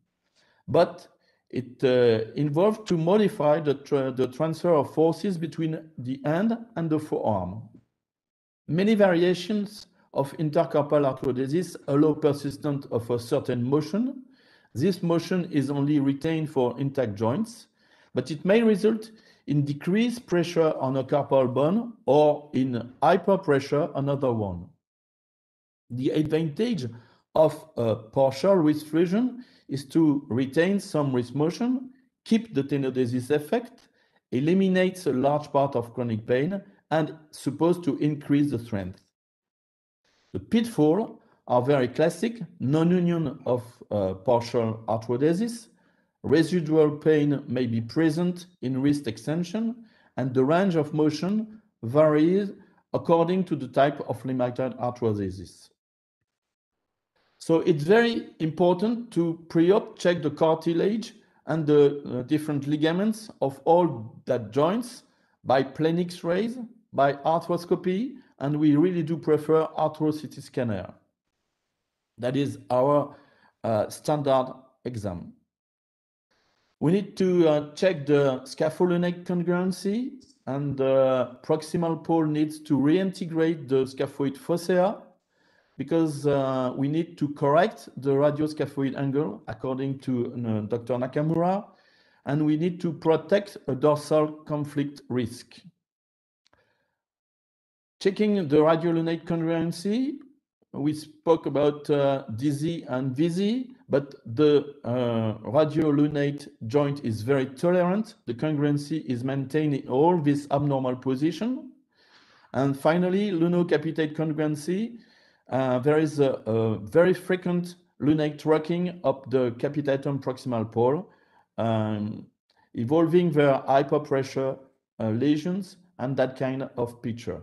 [SPEAKER 5] But it uh, involved to modify the, tra the transfer of forces between the hand and the forearm. Many variations of intercarpal arthrodesis allow persistence of a certain motion. This motion is only retained for intact joints, but it may result in decreased pressure on a carpal bone or in hyperpressure another one. The advantage of a partial wrist fusion is to retain some wrist motion, keep the tenodesis effect, eliminates a large part of chronic pain, and supposed to increase the strength. The pitfall are very classic, non-union of uh, partial arthrodesis, residual pain may be present in wrist extension, and the range of motion varies according to the type of limited arthrodesis. So it's very important to pre-op check the cartilage and the uh, different ligaments of all that joints by plain X-rays, by arthroscopy, and we really do prefer arthro-CT scanner. That is our uh, standard exam. We need to uh, check the scapholunate congruency and the proximal pole needs to reintegrate the scaphoid fossa because uh, we need to correct the radioscaphoid angle according to uh, Dr. Nakamura, and we need to protect a dorsal conflict risk. Checking the radiolunate congruency, we spoke about uh, DISI and VISI, but the uh, radiolunate joint is very tolerant. The congruency is maintained in all this abnormal position. And finally, lunocapitate congruency. Uh, there is a, a, very frequent lunate rocking of the capitatum proximal pole, um, involving their hyperpressure uh, lesions and that kind of picture.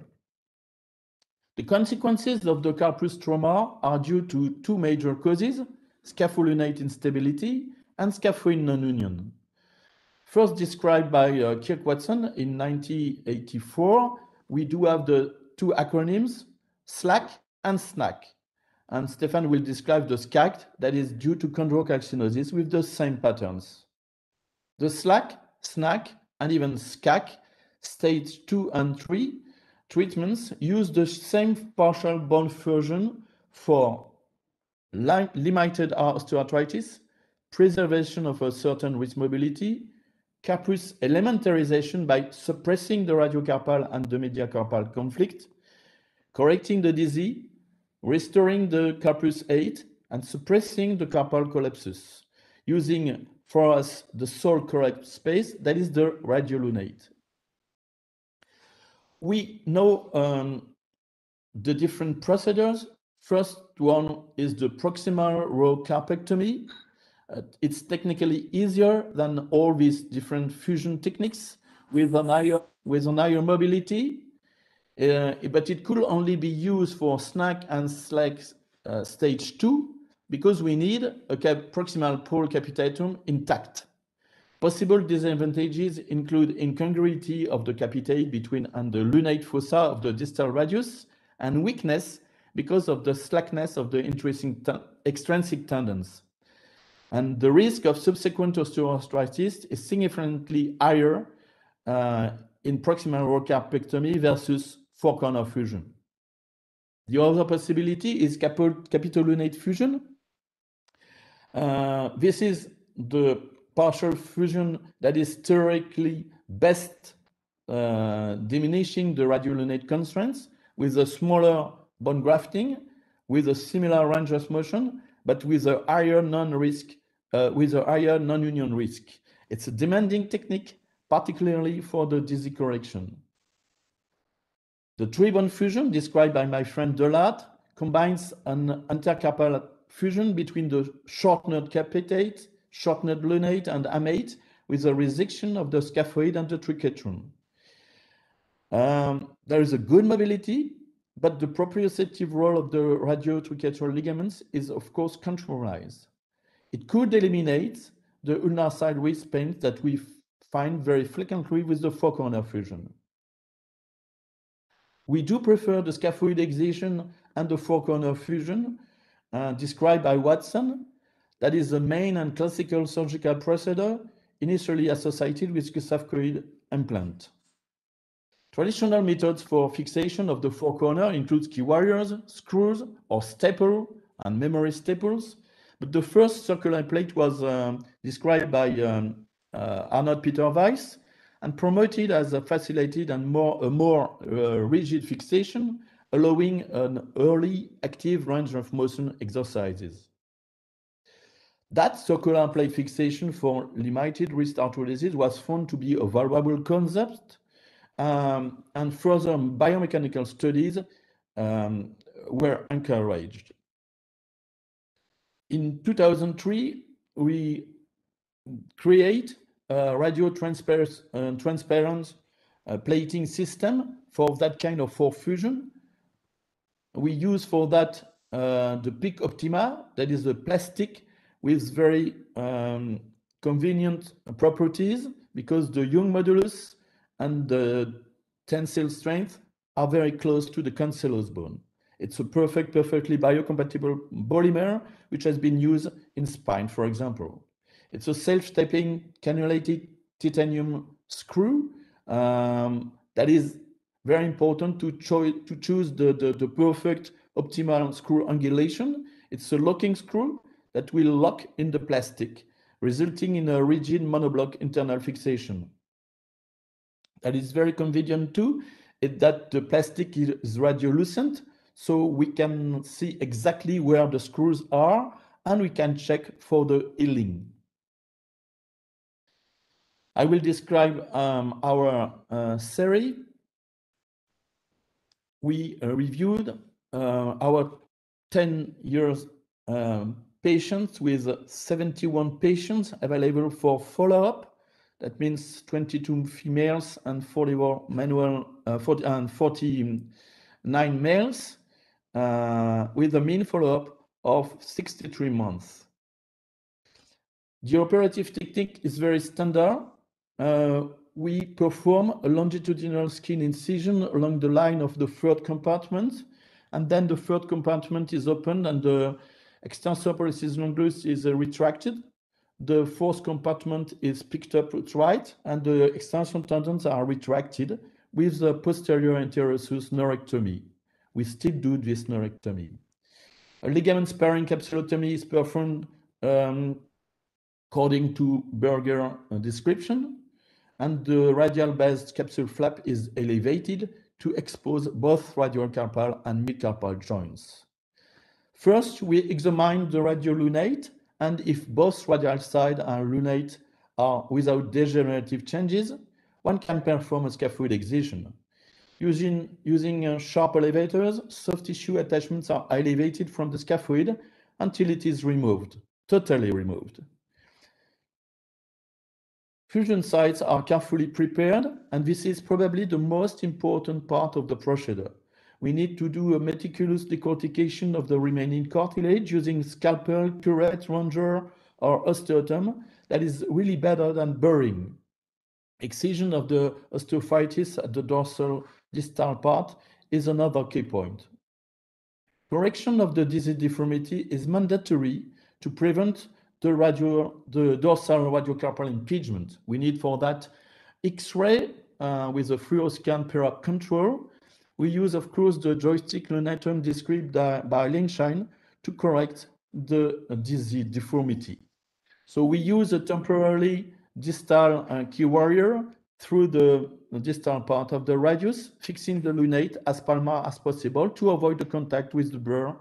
[SPEAKER 5] The consequences of the carpus trauma are due to two major causes, scapholunate instability and scaphoid non-union. First described by uh, Kirk Watson in 1984, we do have the two acronyms, SLAC and SNAC. And Stefan will describe the SCAC that is due to chondrocalcinosis with the same patterns. The SLAC, SNAC, and even SCAC, stage 2 and 3, treatments use the same partial bone fusion for limited osteoarthritis, preservation of a certain wrist mobility, carpus elementarization by suppressing the radiocarpal and the mediacarpal conflict, correcting the DISI, restoring the carpus 8, and suppressing the carpal collapsus, using for us the sole correct space, that is the radiolunate we know um, the different procedures. First one is the proximal row carpectomy. Uh, it's technically easier than all these different fusion techniques with an higher, with an higher mobility, uh, but it could only be used for SNAC and SLAC uh, stage two because we need a proximal pole capitatum intact. Possible disadvantages include incongruity of the capitate between and the lunate fossa of the distal radius and weakness because of the slackness of the extrinsic tendons. And the risk of subsequent osteoarthritis is significantly higher uh, in proximal row carpectomy versus four corner fusion. The other possibility is capitolunate fusion. Uh, this is the partial fusion that is theoretically best uh, diminishing the radiolunate constraints with a smaller bone grafting with a similar range of motion, but with a higher non-risk, uh, with a higher non-union risk. It's a demanding technique, particularly for the DISI correction. The three-bone fusion described by my friend Delat combines an intercarpal fusion between the short node capitate short-node lunate and hamate with a resection of the scaphoid and the triquetrum. Um, there is a good mobility, but the proprioceptive role of the radiotriquetral ligaments is of course controlled. It could eliminate the ulnar sideways pain that we find very frequently with the four corner fusion. We do prefer the scaphoid excision and the four corner fusion uh, described by Watson. That is the main and classical surgical procedure initially associated with scaphoid implant. Traditional methods for fixation of the four corner include K-wires, screws, or staple and memory staples. But the first circular plate was um, described by um, uh, Arnold Peter Weiss and promoted as a facilitated and more a more uh, rigid fixation, allowing an early active range of motion exercises. That circular plate fixation for limited wrist arthrodesis was found to be a valuable concept um, and further biomechanical studies um, were encouraged. In 2003, we create a radio transparent, uh, transparent uh, plating system for that kind of for fusion. We use for that uh, the PEEK-Optima, that is a plastic with very um, convenient properties because the Young modulus and the tensile strength are very close to the cancellous bone. It's a perfect, perfectly biocompatible polymer, which has been used in spine, for example. It's a self-stepping cannulated titanium screw um, that is very important to, cho to choose the, the, the perfect optimal screw angulation. It's a locking screw that will lock in the plastic, resulting in a rigid monoblock internal fixation that is very convenient too is that the plastic is radiolucent so we can see exactly where the screws are and we can check for the healing. I will describe um, our uh, series. We uh, reviewed uh, our 10 years um, patients with 71 patients available for follow-up that means 22 females and 44 manual, uh, 40, and 49 males uh, with a mean follow-up of 63 months. The operative technique is very standard. Uh, we perform a longitudinal skin incision along the line of the third compartment, and then the third compartment is opened and the extensor pollicis longus is uh, retracted the fourth compartment is picked up right, and the extension tendons are retracted with the posterior interosseous neurectomy. We still do this neurectomy. A ligament sparing capsulotomy is performed um, according to Berger uh, description, and the radial based capsule flap is elevated to expose both radial carpal and midcarpal joints. First, we examine the radiolunate and if both radial side and lunate are without degenerative changes, one can perform a scaphoid excision. Using, using uh, sharp elevators, soft tissue attachments are elevated from the scaphoid until it is removed, totally removed. Fusion sites are carefully prepared, and this is probably the most important part of the procedure. We need to do a meticulous decortication of the remaining cartilage using scalpel, curette, rongeur, or osteotomy. That is really better than burying. Excision of the osteophytes at the dorsal distal part is another key point. Correction of the DISI deformity is mandatory to prevent the, radio, the dorsal radiocarpal impingement. We need for that X-ray uh, with a fluoroscan per control we use, of course, the joystick lunatum described by Linscheid to correct the DISI deformity. So we use a temporarily distal uh, K-wire through the, the distal part of the radius, fixing the lunate as palmar as possible to avoid the contact with the burr.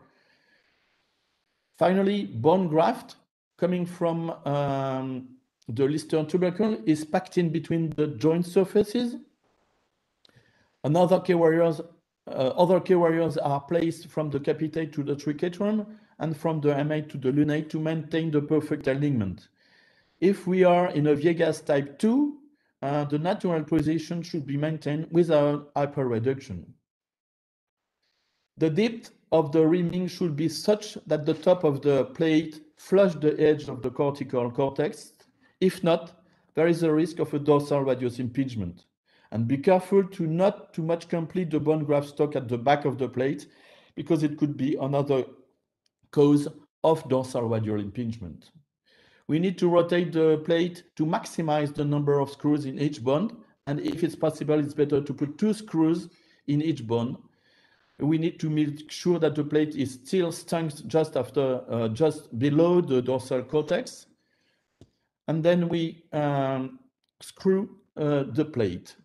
[SPEAKER 5] Finally, bone graft coming from um, the Lister tubercle is packed in between the joint surfaces Another key warriors, uh, other key warriors are placed from the capitate to the triquetrum and from the hamate to the lunate to maintain the perfect alignment. If we are in a Viegas type 2, uh, the natural position should be maintained without hyperreduction. The depth of the reaming should be such that the top of the plate flush the edge of the cortical cortex. If not, there is a risk of a dorsal radius impingement. And be careful to not too much complete the bone graft stock at the back of the plate because it could be another cause of dorsal radial impingement. We need to rotate the plate to maximize the number of screws in each bone. And if it's possible, it's better to put two screws in each bone. We need to make sure that the plate is still stung just after, uh, just below the dorsal cortex. And then we um, screw uh, the plate.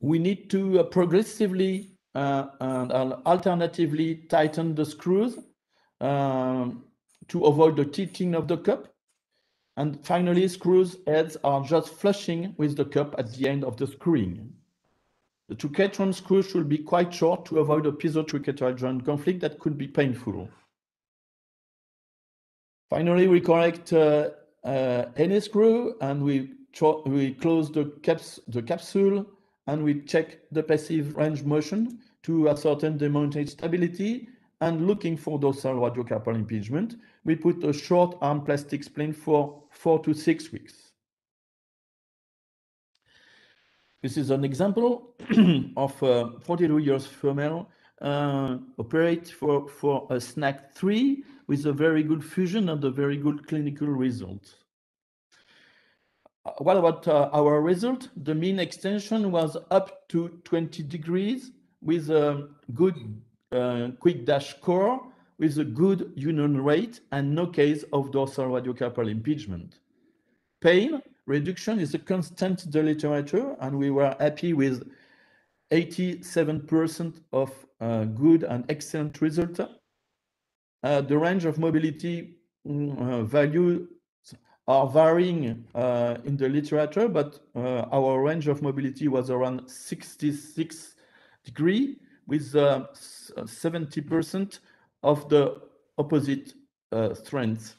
[SPEAKER 5] We need to uh, progressively uh, and alternatively tighten the screws um, to avoid the tilting of the cup. And finally, screws heads are just flushing with the cup at the end of the screwing. The triquetrum screw should be quite short to avoid a pisotriquetral joint conflict that could be painful. Finally, we correct uh, uh, any screw and we, we close the, caps the capsule and we check the passive range motion to ascertain the mounted stability and looking for dorsal radiocarpal impingement, we put a short arm plastic splint for four to six weeks. This is an example of a 42 years female uh, operate for, for a SNAC 3 with a very good fusion and a very good clinical result. Uh, what about uh, our result? The mean extension was up to 20 degrees with a good uh, QuickDASH score with a good union rate and no case of dorsal radiocarpal impingement. Pain reduction is a constant in the literature, and we were happy with 87% of uh, good and excellent result. Uh, the range of mobility mm, uh, value are varying uh, in the literature, but uh, our range of mobility was around 66 degree with 70% of the opposite uh, strength.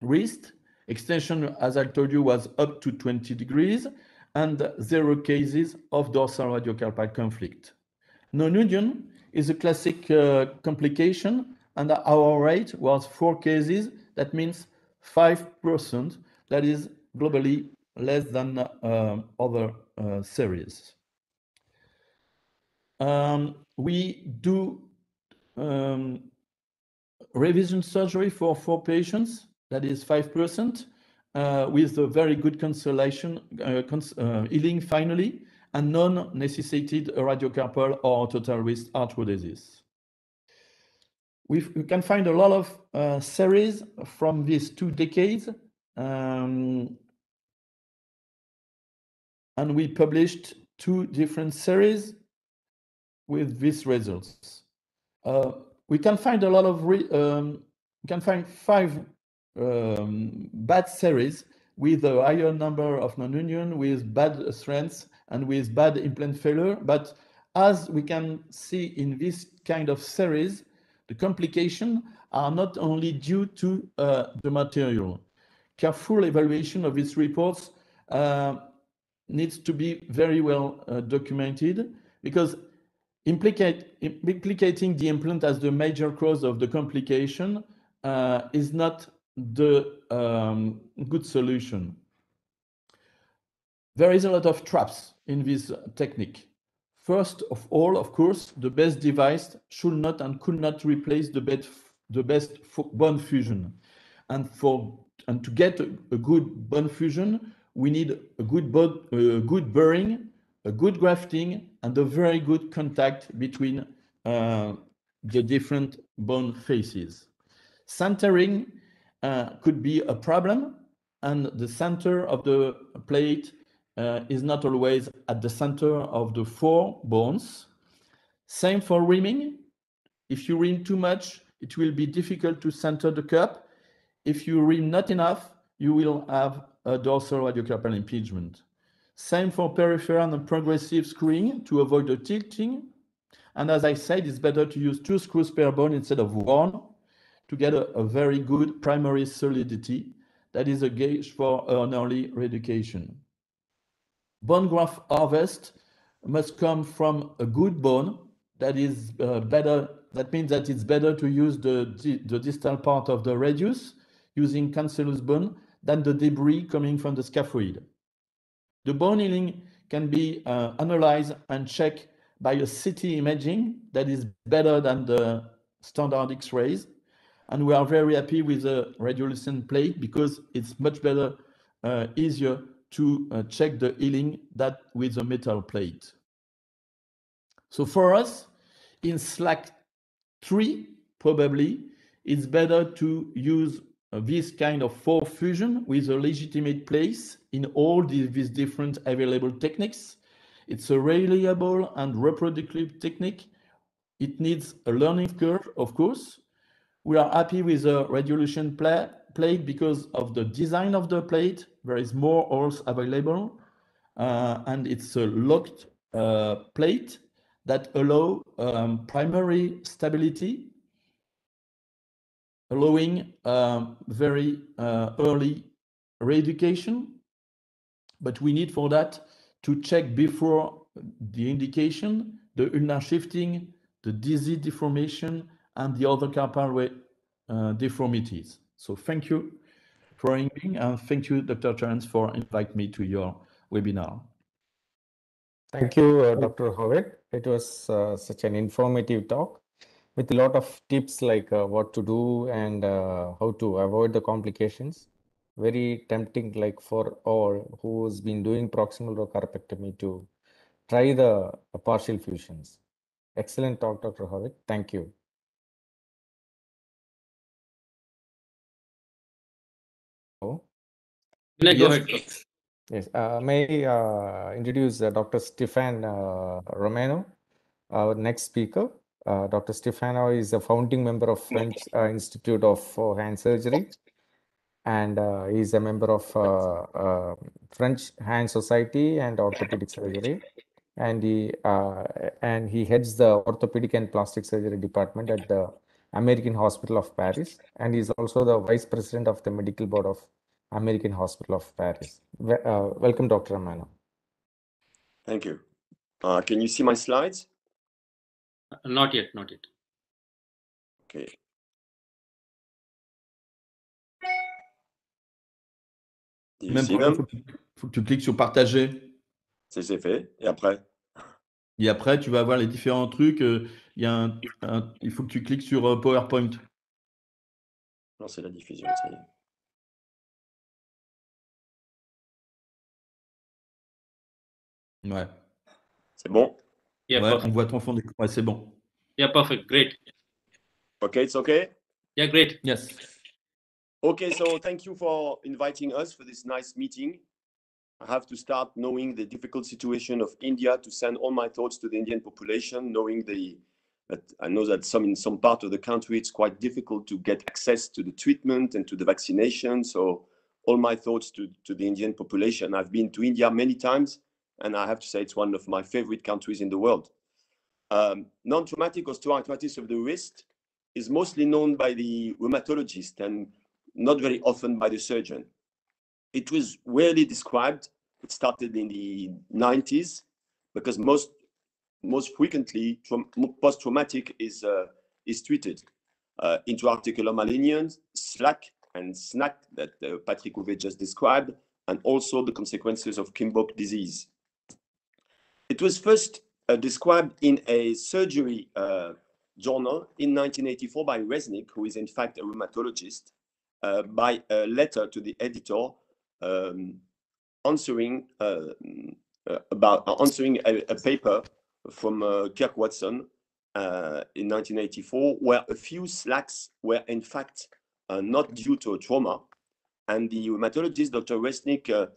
[SPEAKER 5] Wrist extension, as I told you, was up to 20 degrees and zero cases of dorsal radiocarpal conflict. Non-union is a classic uh, complication and our rate was four cases. That means 5%. That is globally less than uh, other uh, series. Um, we do um, revision surgery for four patients, that is 5%, uh, with a very good consolation, uh, cons uh, healing finally, and none necessitated a radiocarpal or total wrist arthrodesis. We've, we can find a lot of uh, series from these two decades. Um, and we published two different series with these results. Uh, we can find a lot of, um, we can find five um, bad series with a higher number of non-union, with bad strengths, and with bad implant failure. But as we can see in this kind of series, the complications are not only due to uh, the material. Careful evaluation of these reports uh, needs to be very well uh, documented because implicate, implicating the implant as the major cause of the complication uh, is not the um, good solution. There is a lot of traps in this technique. First of all, of course, the best device should not and could not replace the, best, the best bone fusion. And for and to get a, a good bone fusion, we need a good, bone, a good bearing, a good grafting, and a very good contact between uh, the different bone faces. Centering uh, could be a problem, and the center of the plate uh, is not always at the center of the four bones. Same for reaming. If you ream too much, it will be difficult to center the cup. If you ream not enough, you will have a dorsal radiocarpal impingement. Same for peripheral and progressive screwing to avoid the tilting. And as I said, it's better to use two screws per bone instead of one to get a, a very good primary solidity. That is a gauge for an early reeducation. Bone graft harvest must come from a good bone that is uh, better. That means that it's better to use the, the distal part of the radius using cancellous bone than the debris coming from the scaphoid. The bone healing can be uh, analyzed and checked by a CT imaging that is better than the standard X-rays. And we are very happy with the radiolucent plate because it's much better, uh, easier to uh, check the healing that with a metal plate. So for us, in SLAC 3, probably, it's better to use uh, this kind of four fusion with a legitimate place in all the, these different available techniques. It's a reliable and reproducible technique. It needs a learning curve, of course. We are happy with the resolution pla plate because of the design of the plate. There is more holes available, uh, and it's a locked uh, plate that allow um, primary stability, allowing um, very uh, early reeducation. But we need for that to check before the indication, the ulnar shifting, the DISI deformation, and the other carpal uh, deformities. So thank you for being, and thank you, Dr. Terence, for inviting me to your webinar.
[SPEAKER 4] Thank you, uh, Dr. Howard. It was uh, such an informative talk with a lot of tips like uh, what to do and uh, how to avoid the complications. Very tempting, like for all who's been doing proximal row carpectomy to try the partial fusions. Excellent talk, Dr. Howard. Thank you.
[SPEAKER 1] Go
[SPEAKER 5] Yes.
[SPEAKER 1] ahead?
[SPEAKER 4] Yes, uh, may I uh, introduce uh, Dr. Stefan uh, Romano, our next speaker. Uh, Dr. Stefano is a founding member of French uh, Institute of Hand Surgery, and uh, he's a member of uh, uh, French Hand Society and Orthopedic Surgery, and he uh, and he heads the Orthopedic and Plastic Surgery Department at the American Hospital of Paris, and he's also the Vice President of the Medical Board of American Hospital of Paris. Uh, welcome, Dr. Romano.
[SPEAKER 6] Thank you. Uh, can you see my slides?
[SPEAKER 1] Not yet, not yet.
[SPEAKER 6] Okay. Do you
[SPEAKER 5] Même
[SPEAKER 6] see
[SPEAKER 5] problème,
[SPEAKER 6] them?
[SPEAKER 5] faut que, tu- faut que tu cliques sur partager.
[SPEAKER 6] C'est c'est fait. Et après?
[SPEAKER 5] Et après, tu vas voir les différents trucs. euh, Il y a un- un- il faut que tu cliques sur euh, PowerPoint.
[SPEAKER 6] Lancer la diffusion. ça y est.
[SPEAKER 5] Ouais.
[SPEAKER 6] C'est bon?
[SPEAKER 1] Yeah,
[SPEAKER 5] Ouais,
[SPEAKER 1] perfect.
[SPEAKER 5] on voit ton fond d'écran. Ouais, c'est bon.
[SPEAKER 1] Yeah, perfect. Great.
[SPEAKER 6] Okay, it's okay?
[SPEAKER 1] Yeah, great.
[SPEAKER 5] Yes.
[SPEAKER 6] Okay, so thank you for inviting us for this nice meeting. I have to start knowing the difficult situation of India to send all my thoughts to the Indian population, knowing the that I know that some in some part of the country it's quite difficult to get access to the treatment and to the vaccination. So all my thoughts to, to the Indian population. I've been to India many times, and I have to say it's one of my favorite countries in the world. Um, non-traumatic osteoarthritis of the wrist is mostly known by the rheumatologist and not very often by the surgeon. It was rarely described. It started in the 90s because most most frequently traum- post-traumatic is uh, is treated. Uh, intra-articular malignant, SLAC, and SNAC that uh, Patrick Houvet just described, and also the consequences of Kienböck disease. It was first uh, described in a surgery uh, journal in 1984 by Resnick, who is in fact a rheumatologist, uh, by a letter to the editor um, answering uh, uh, about uh, answering a, a paper from Kirk Watson in 1984, where a few SLACs were in fact not due to a trauma, and the rheumatologist Dr. Resnick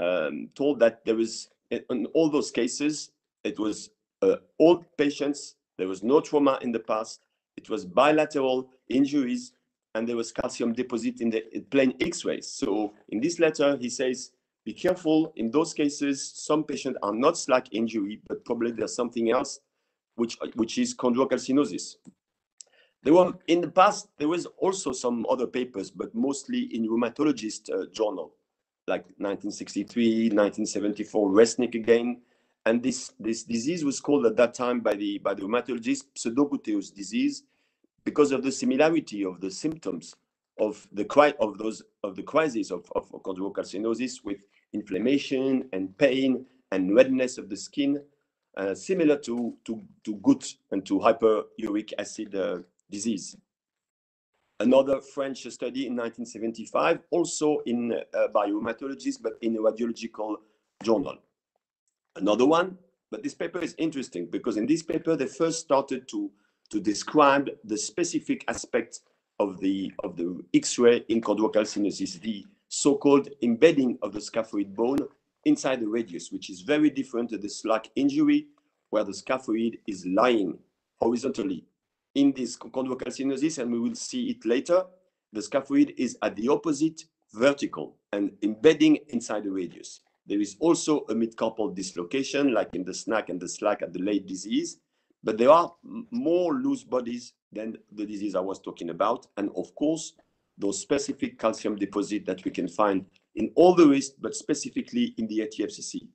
[SPEAKER 6] um, told that there was in all those cases it was uh, old patients. There was no trauma in the past. It was bilateral injuries, and there was calcium deposit in the plain X-rays. So in this letter, he says, be careful. In those cases, some patients are not SLAC injury, but probably there's something else, which which is chondrocalcinosis. There were in the past there was also some other papers, but mostly in rheumatologist uh, journal, like 1963, 1974, Resnick again, And this, this disease was called at that time by the, by the rheumatologist pseudobuteus disease because of the similarity of the symptoms of the of those of the crisis of, of chondrocalcinosis with inflammation and pain and redness of the skin, uh, similar to, to, to gut and to hyperuric acid uh, disease. Another French study in 1975, also in uh, by but in a radiological journal. Another one, but this paper is interesting because in this paper they first started to to describe the specific aspects of the of the X-ray in chondrocalcinosis, the so-called embedding of the scaphoid bone inside the radius, which is very different to the SLAC injury, where the scaphoid is lying horizontally in this chondrocalcinosis, and we will see it later. The scaphoid is at the opposite, vertical, and embedding inside the radius. There is also a mid-carpal dislocation, like in the SNAC and the SLAC at the late disease, but there are more loose bodies than the disease I was talking about. And of course, those specific calcium deposit that we can find in all the wrist, but specifically in the ATFCC.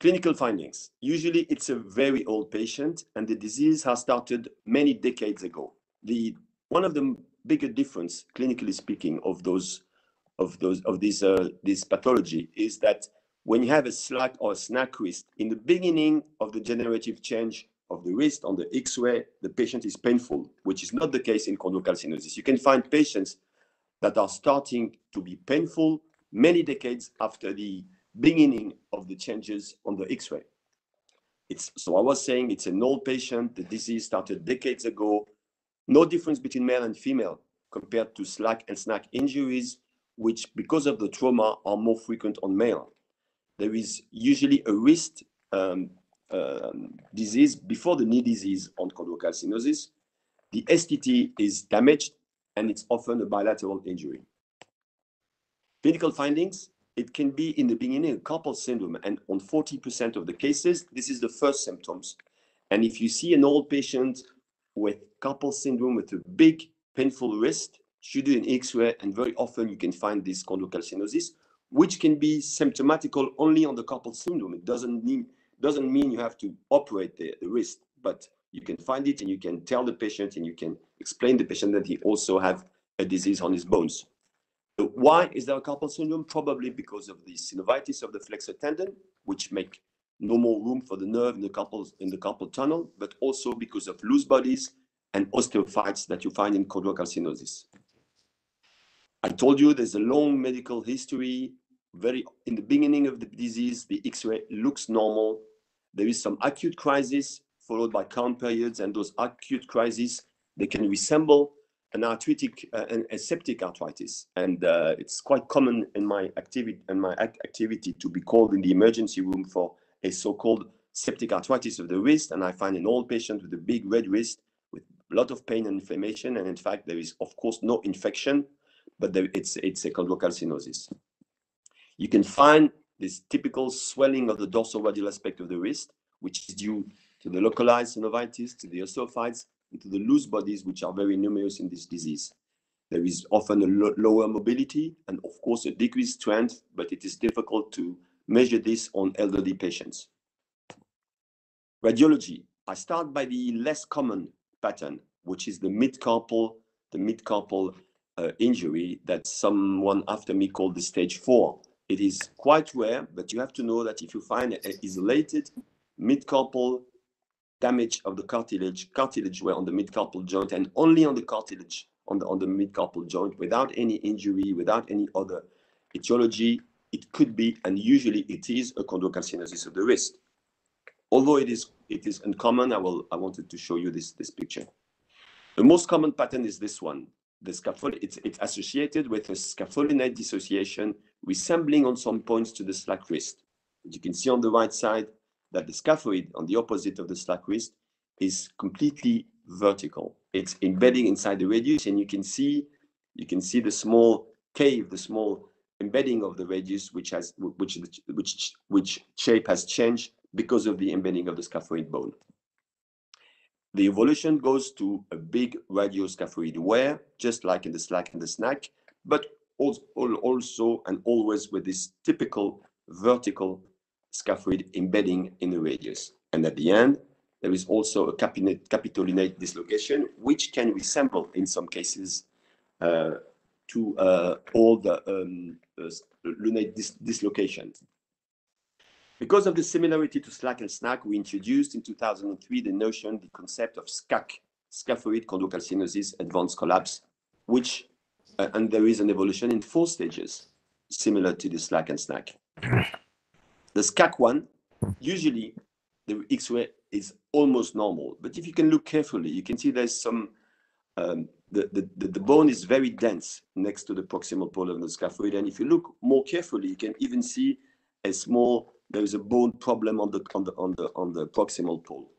[SPEAKER 6] Clinical findings. Usually it's a very old patient and the disease has started many decades ago. The one of the bigger difference, clinically speaking, of those of those of this uh, this pathology is that when you have a SLAC or a SNAC wrist, in the beginning of the generative change of the wrist on the X-ray, the patient is painful, which is not the case in chondrocalcinosis. You can find patients that are starting to be painful many decades after the beginning of the changes on the X-ray. It's, so I was saying it's an old patient, the disease started decades ago, no difference between male and female compared to SLAC and SNAC injuries, which because of the trauma are more frequent on male. There is usually a wrist um, um, disease before the knee disease on chondrocalcinosis. The STT is damaged and it's often a bilateral injury. Clinical findings, it can be in the beginning a carpal syndrome and on 40% of the cases, this is the first symptoms. And if you see an old patient with carpal syndrome with a big painful wrist, should do an X-ray and very often you can find this chondrocalcinosis, which can be symptomatical only on the carpal syndrome. It doesn't mean doesn't mean you have to operate the, the wrist, but you can find it and you can tell the patient and you can explain the patient that he also have a disease on his bones. Why is there a carpal syndrome? Probably because of the synovitis of the flexor tendon, which make no more room for the nerve in the carpal in the carpal tunnel, but also because of loose bodies and osteophytes that you find in chondrocalcinosis. I told you there's a long medical history. Very in the beginning of the disease, the X-ray looks normal. There is some acute crisis followed by calm periods, and those acute crises they can resemble an arthritic, uh, an, septic arthritis, and uh, it's quite common in my activity in my act activity to be called in the emergency room for a so-called septic arthritis of the wrist, and I find an old patient with a big red wrist with a lot of pain and inflammation, and in fact there is of course no infection, but there, it's it's a chondrocalcinosis. You can find this typical swelling of the dorsal radial aspect of the wrist, which is due to the localized synovitis, to the osteophytes, and to the loose bodies, which are very numerous in this disease. There is often a lo lower mobility and, of course, a decreased strength, but it is difficult to measure this on elderly patients. Radiology. I start by the less common pattern, which is the mid-carpal, the mid-carpal uh, injury that someone after me called the stage four. It is quite rare, but you have to know that if you find an isolated mid-carpal damage of the cartilage, cartilage were on the mid-carpal joint and only on the cartilage on the on the mid-carpal joint without any injury, without any other etiology, it could be and usually it is a chondrocalcinosis of the wrist. Although it is it is uncommon, I will I wanted to show you this this picture. The most common pattern is this one. The scaphoid it's it's associated with a scapholunate dissociation resembling on some points to the SLAC wrist. As You can see on the right side that the scaphoid on the opposite of the SLAC wrist is completely vertical. It's embedding inside the radius, and you can see you can see the small cave, the small embedding of the radius, which has which which which shape has changed because of the embedding of the scaphoid bone. The evolution goes to a big radioscaphoid wear, just like in the SLAC and the SNAC, but also and always with this typical vertical scaphoid embedding in the radius. And at the end, there is also a capitolunate dislocation, which can resemble in some cases uh, to uh, all the um, uh, lunate dis dislocations. Because of the similarity to SLAC and SNAC, we introduced in 2003 the notion, the concept of SCAC, scaphoid chondrocalcinosis advanced collapse, which, uh, and there is an evolution in four stages, similar to the SLAC and SNAC. The SCAC one, usually the X-ray is almost normal, but if you can look carefully, you can see there's some, um, the, the, the bone is very dense next to the proximal pole of the scaphoid. And if you look more carefully, you can even see a small there is a bone problem on the on the on the on the proximal pole.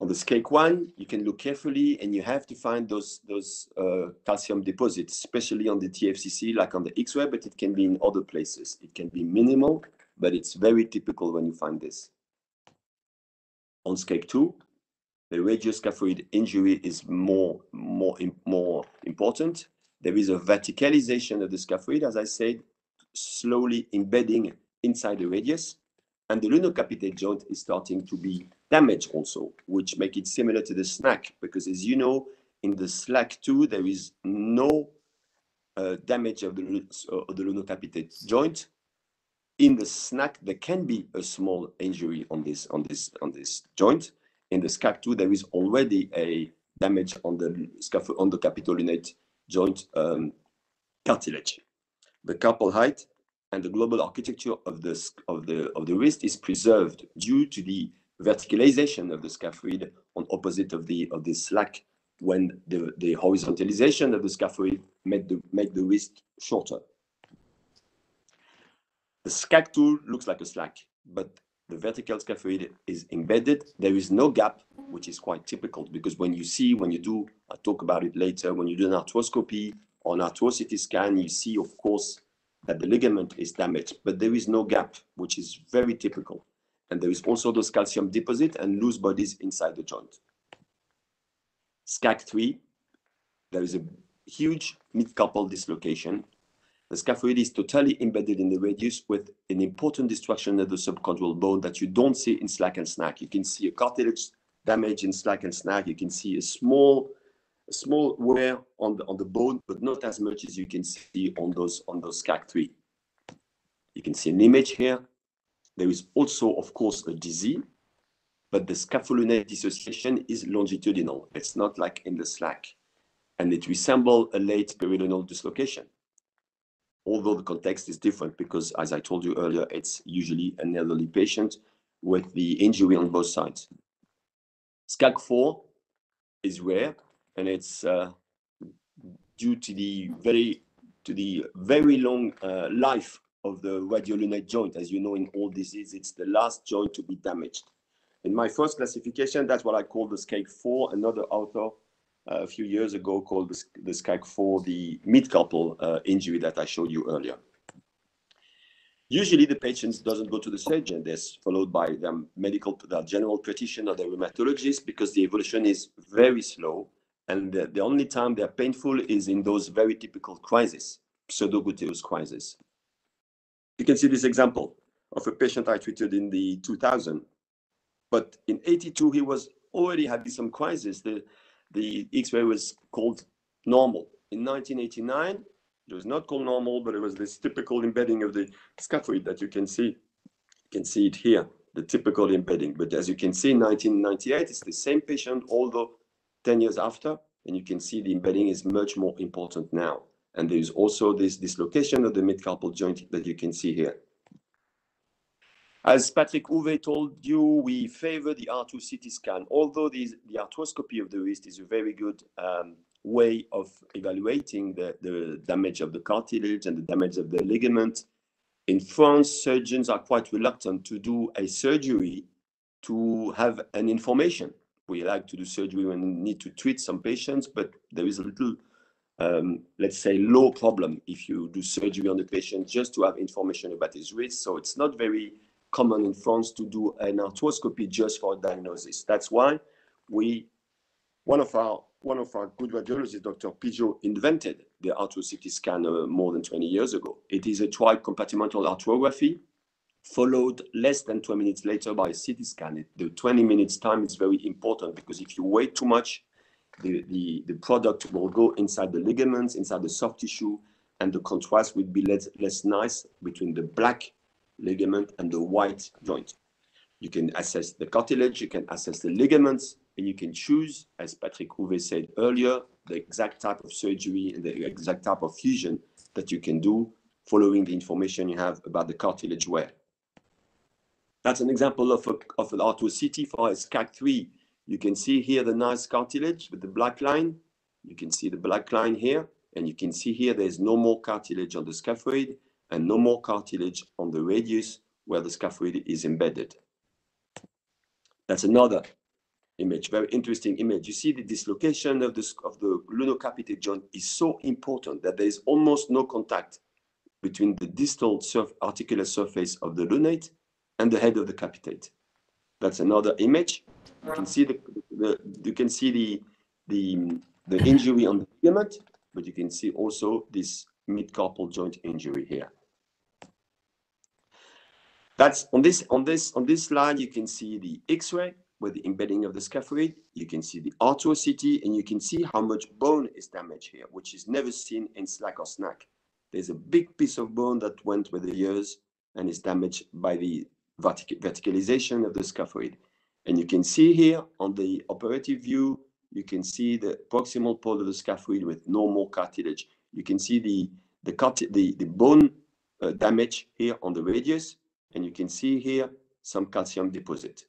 [SPEAKER 6] On the SCAC one, you can look carefully and you have to find those those uh, calcium deposits, especially on the TFCC, like on the X-ray, but it can be in other places. It can be minimal, but it's very typical when you find this. On SCAC two, the radioscaphoid injury is more more more important. There is a verticalization of the scaphoid, as I said, slowly embedding inside the radius. And the lunocapitate joint is starting to be damaged also, which make it similar to the SNAC. because as you know, in the SLAC2, there is no uh, damage of the, of the lunocapitate joint. In the SNAC, there can be a small injury on this, on this, on this joint. In the SCAC2, there is already a damage on the on the capitolunate joint um, cartilage the carpal height and the global architecture of the, of the, of the wrist is preserved due to the verticalization of the scaphoid on opposite of the, of the SLAC when the, the horizontalization of the scaphoid made the, make the wrist shorter. The SCAC2 looks like a SLAC, but the vertical scaphoid is embedded. There is no gap, which is quite typical because when you see, when you do, I'll talk about it later, when you do an arthroscopy or an arthro CT scan, you see, of course, that the ligament is damaged, but there is no gap, which is very typical. And there is also those calcium deposit and loose bodies inside the joint. SCAC3, there is a huge mid-carpal dislocation. The scaphoid is totally embedded in the radius with an important destruction of the subchondral bone that you don't see in SLAC and SNAC. You can see a cartilage damage in SLAC and SNAC. You can see a small a small wear on the, on the bone, but not as much as you can see on those, on those SCAC3. You can see an image here. There is also, of course, a disease, but the scapholunate dissociation is longitudinal. It's not like in the SLAC. And it resembles a late periodontal dislocation. Although the context is different because, as I told you earlier, it's usually an elderly patient with the injury on both sides. SCAC4 is rare and it's uh, due to the very to the very long uh, life of the radiolunate joint. As you know, in all diseases, it's the last joint to be damaged. In my first classification, that's what I call the SCAC4. Another author uh, a few years ago called the, the SCAC4 the mid-carpal uh, injury that I showed you earlier. Usually the patient doesn't go to the surgeon. They're followed by their medical, their general practitioner, the rheumatologist, because the evolution is very slow and the, the only time they're painful is in those very typical crises, pseudogluteus crisis. You can see this example of a patient I treated in the 2000. But in 82, he was already having some crisis. The, the X-ray was called normal. In 1989, it was not called normal, but it was this typical embedding of the scaphoid that you can see. You can see it here, the typical embedding. But as you can see, in 1998, it's the same patient, although 10 years after, and you can see the embedding is much more important now. And there's also this dislocation of the mid-carpal joint that you can see here. As Patrick Houvet told you, we favor the arthro CT scan, although the, the arthroscopy of the wrist is a very good um, way of evaluating the, the damage of the cartilage and the damage of the ligament. In France, surgeons are quite reluctant to do a surgery to have an information we like to do surgery when we need to treat some patients, but there is a little, um, let's say, low problem if you do surgery on the patient just to have information about his risk. So it's not very common in France to do an arthroscopy just for diagnosis. That's why we, one of our one of our good radiologists, Dr. Pigeot, invented the arthro CT scan uh, more than 20 years ago. It is a tri-compartmental arthrography followed less than 20 minutes later by a CT scan. The 20 minutes time is very important because if you wait too much, the, the, the product will go inside the ligaments, inside the soft tissue, and the contrast will be less, less nice between the black ligament and the white joint. You can assess the cartilage, you can assess the ligaments, and you can choose, as Patrick Houvet said earlier, the exact type of surgery and the exact type of fusion that you can do following the information you have about the cartilage wear. That's an example of, a, of an arthro-CT for a SCAC3. You can see here the nice cartilage with the black line. You can see the black line here, and you can see here there's no more cartilage on the scaphoid and no more cartilage on the radius where the scaphoid is embedded. That's another image, very interesting image. You see the dislocation of the, of the lunocapitate joint is so important that there is almost no contact between the distal surf, articular surface of the lunate and the head of the capitate. That's another image. You can see the, the you can see the the the injury on the ligament, but you can see also this mid-carpal joint injury here. That's on this on this on this slide. You can see the X-ray with the embedding of the scaphoid. You can see the arthro and you can see how much bone is damaged here, which is never seen in SLAC or SNAC. There's a big piece of bone that went with the years and is damaged by the vertic verticalization of the scaphoid. And you can see here on the operative view, you can see the proximal pole of the scaphoid with no more cartilage. You can see the the, the, the bone uh, damage here on the radius, and you can see here some calcium deposit.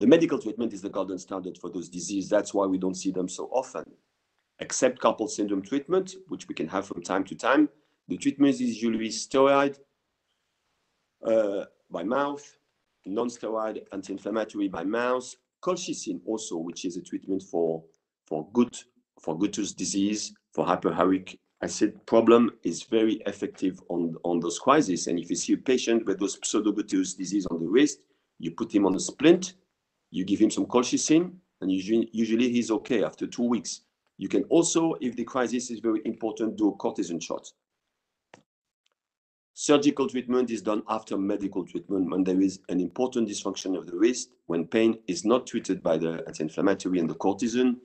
[SPEAKER 6] The medical treatment is the golden standard for those diseases. That's why we don't see them so often. Except carpal syndrome treatment, which we can have from time to time. The treatment is usually steroid uh, by mouth, non-steroid anti-inflammatory by mouth, colchicine also, which is a treatment for for good for goutus disease, for hyperuric acid problem, is very effective on on those crises. And if you see a patient with those pseudogoutus disease on the wrist, you put him on a splint, you give him some colchicine, and usually usually he's okay after two weeks. You can also, if the crisis is very important, do a cortisone shot. Surgical treatment is done after medical treatment when there is an important dysfunction of the wrist, when pain is not treated by the anti-inflammatory and the cortisone.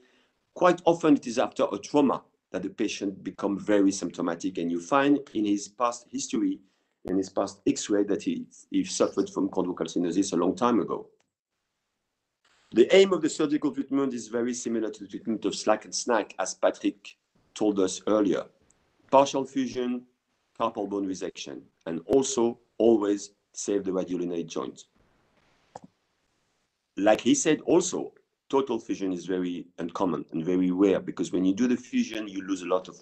[SPEAKER 6] Quite often it is after a trauma that the patient becomes very symptomatic and you find in his past history, in his past x-ray that he, he suffered from chondrocalcinosis a long time ago. The aim of the surgical treatment is very similar to the treatment of SLAC and SNAC, as Patrick told us earlier. Partial fusion, carpal bone resection, and also always save the radiolunate joint. Like he said also, total fusion is very uncommon and very rare because when you do the fusion, you lose a lot of,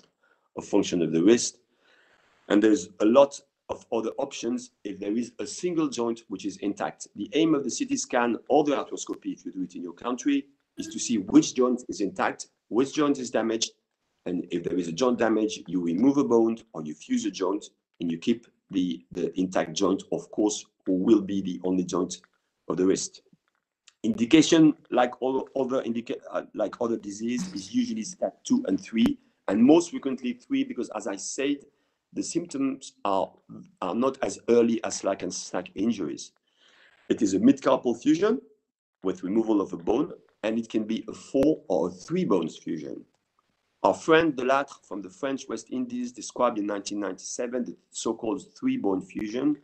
[SPEAKER 6] of function of the wrist. And there's a lot of other options if there is a single joint which is intact. The aim of the CT scan or the arthroscopy, if you do it in your country, is to see which joint is intact, which joint is damaged, and if there is a joint damage, you remove a bone or you fuse a joint and you keep the, the intact joint, of course, who will be the only joint of the wrist. Indication, like all other indica uh, like other disease, is usually step two and three, and most frequently three, because as I said, the symptoms are, are not as early as SLAC and SNAC injuries. It is a mid-carpal fusion with removal of a bone, and it can be a four or a three bones fusion. Our friend Delattre from the French West Indies described in 1997 the so-called three-bone fusion,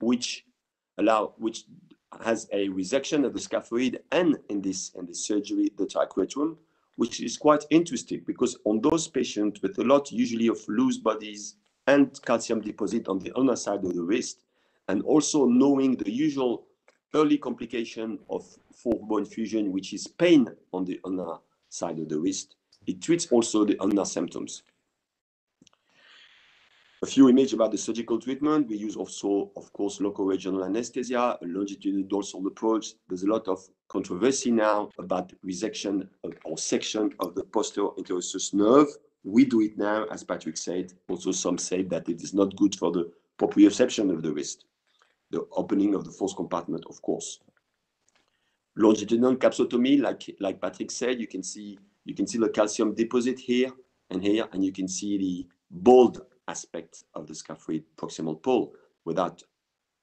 [SPEAKER 6] which allow which has a resection of the scaphoid and in this in this surgery the triquetrum, which is quite interesting because on those patients with a lot usually of loose bodies and calcium deposit on the ulnar side of the wrist, and also knowing the usual early complication of four-bone fusion, which is pain on the ulnar side of the wrist, it treats also the ulnar symptoms. A few images about the surgical treatment. We use also, of course, local regional anesthesia, a longitudinal dorsal approach. There's a lot of controversy now about resection or section of the posterior interosseous nerve. We do it now, as Patrick said. Also, some say that it is not good for the proprioception of the wrist, the opening of the fourth compartment, of course. Longitudinal capsotomy, like like Patrick said, you can see you can see the calcium deposit here and here, and you can see the bold aspect of the scaphoid proximal pole without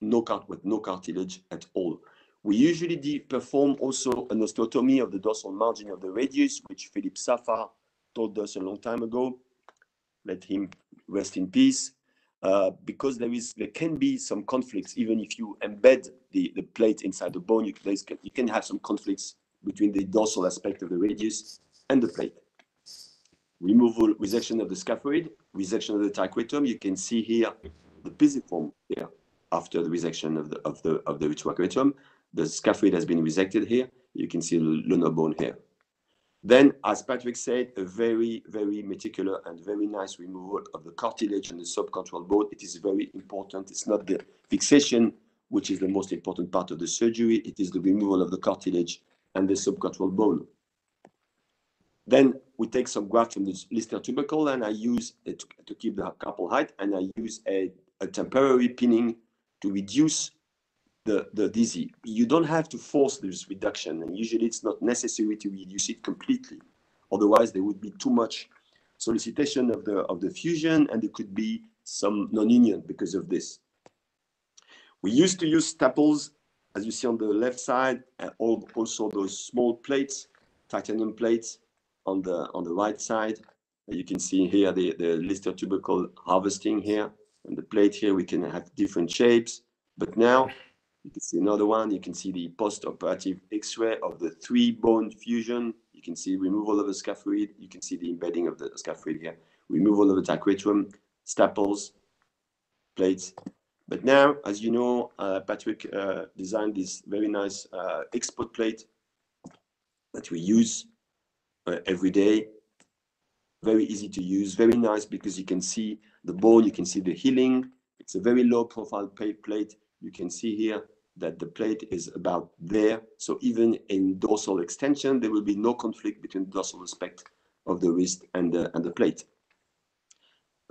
[SPEAKER 6] no cart with no cartilage at all. We usually perform also an osteotomy of the dorsal margin of the radius, which Philippe Saffar told us a long time ago. Let him rest in peace. Uh, because there is there can be some conflicts even if you embed the, the plate inside the bone you you can have some conflicts between the dorsal aspect of the radius and the plate removal resection of the scaphoid resection of the triquetrum you can see here the pisiform here after the resection of the of the of the triquetrum the scaphoid has been resected here you can see the lunar bone here then, as Patrick said, a very, very meticulous and very nice removal of the cartilage and the subchondral bone. It is very important. It's not the fixation, which is the most important part of the surgery. It is the removal of the cartilage and the subchondral bone. Then we take some graft from the Lister tubercle and I use it to, keep the carpal height and I use a, a temporary pinning to reduce the, the DISI. You don't have to force this reduction, and usually it's not necessary to reduce it completely. Otherwise, there would be too much solicitation of the of the fusion, and there could be some non-union because of this. We used to use staples, as you see on the left side, and also those small plates, titanium plates on the on the right side. You can see here the, the Lister tubercle harvesting here. And the plate here, we can have different shapes. But now you can see another one. You can see the post-operative X-ray of the three bone fusion. You can see removal of the scaphoid. You can see the embedding of the scaphoid here. Removal of the triquetrum, staples, plates. But now, as you know, uh, Patrick uh, designed this very nice uh, export plate that we use Uh, every day. Very easy to use, very nice because you can see the bone, you can see the healing. It's a very low profile plate you can see here that the plate is about there. So even in dorsal extension, there will be no conflict between the dorsal aspect of the wrist and the, and the plate.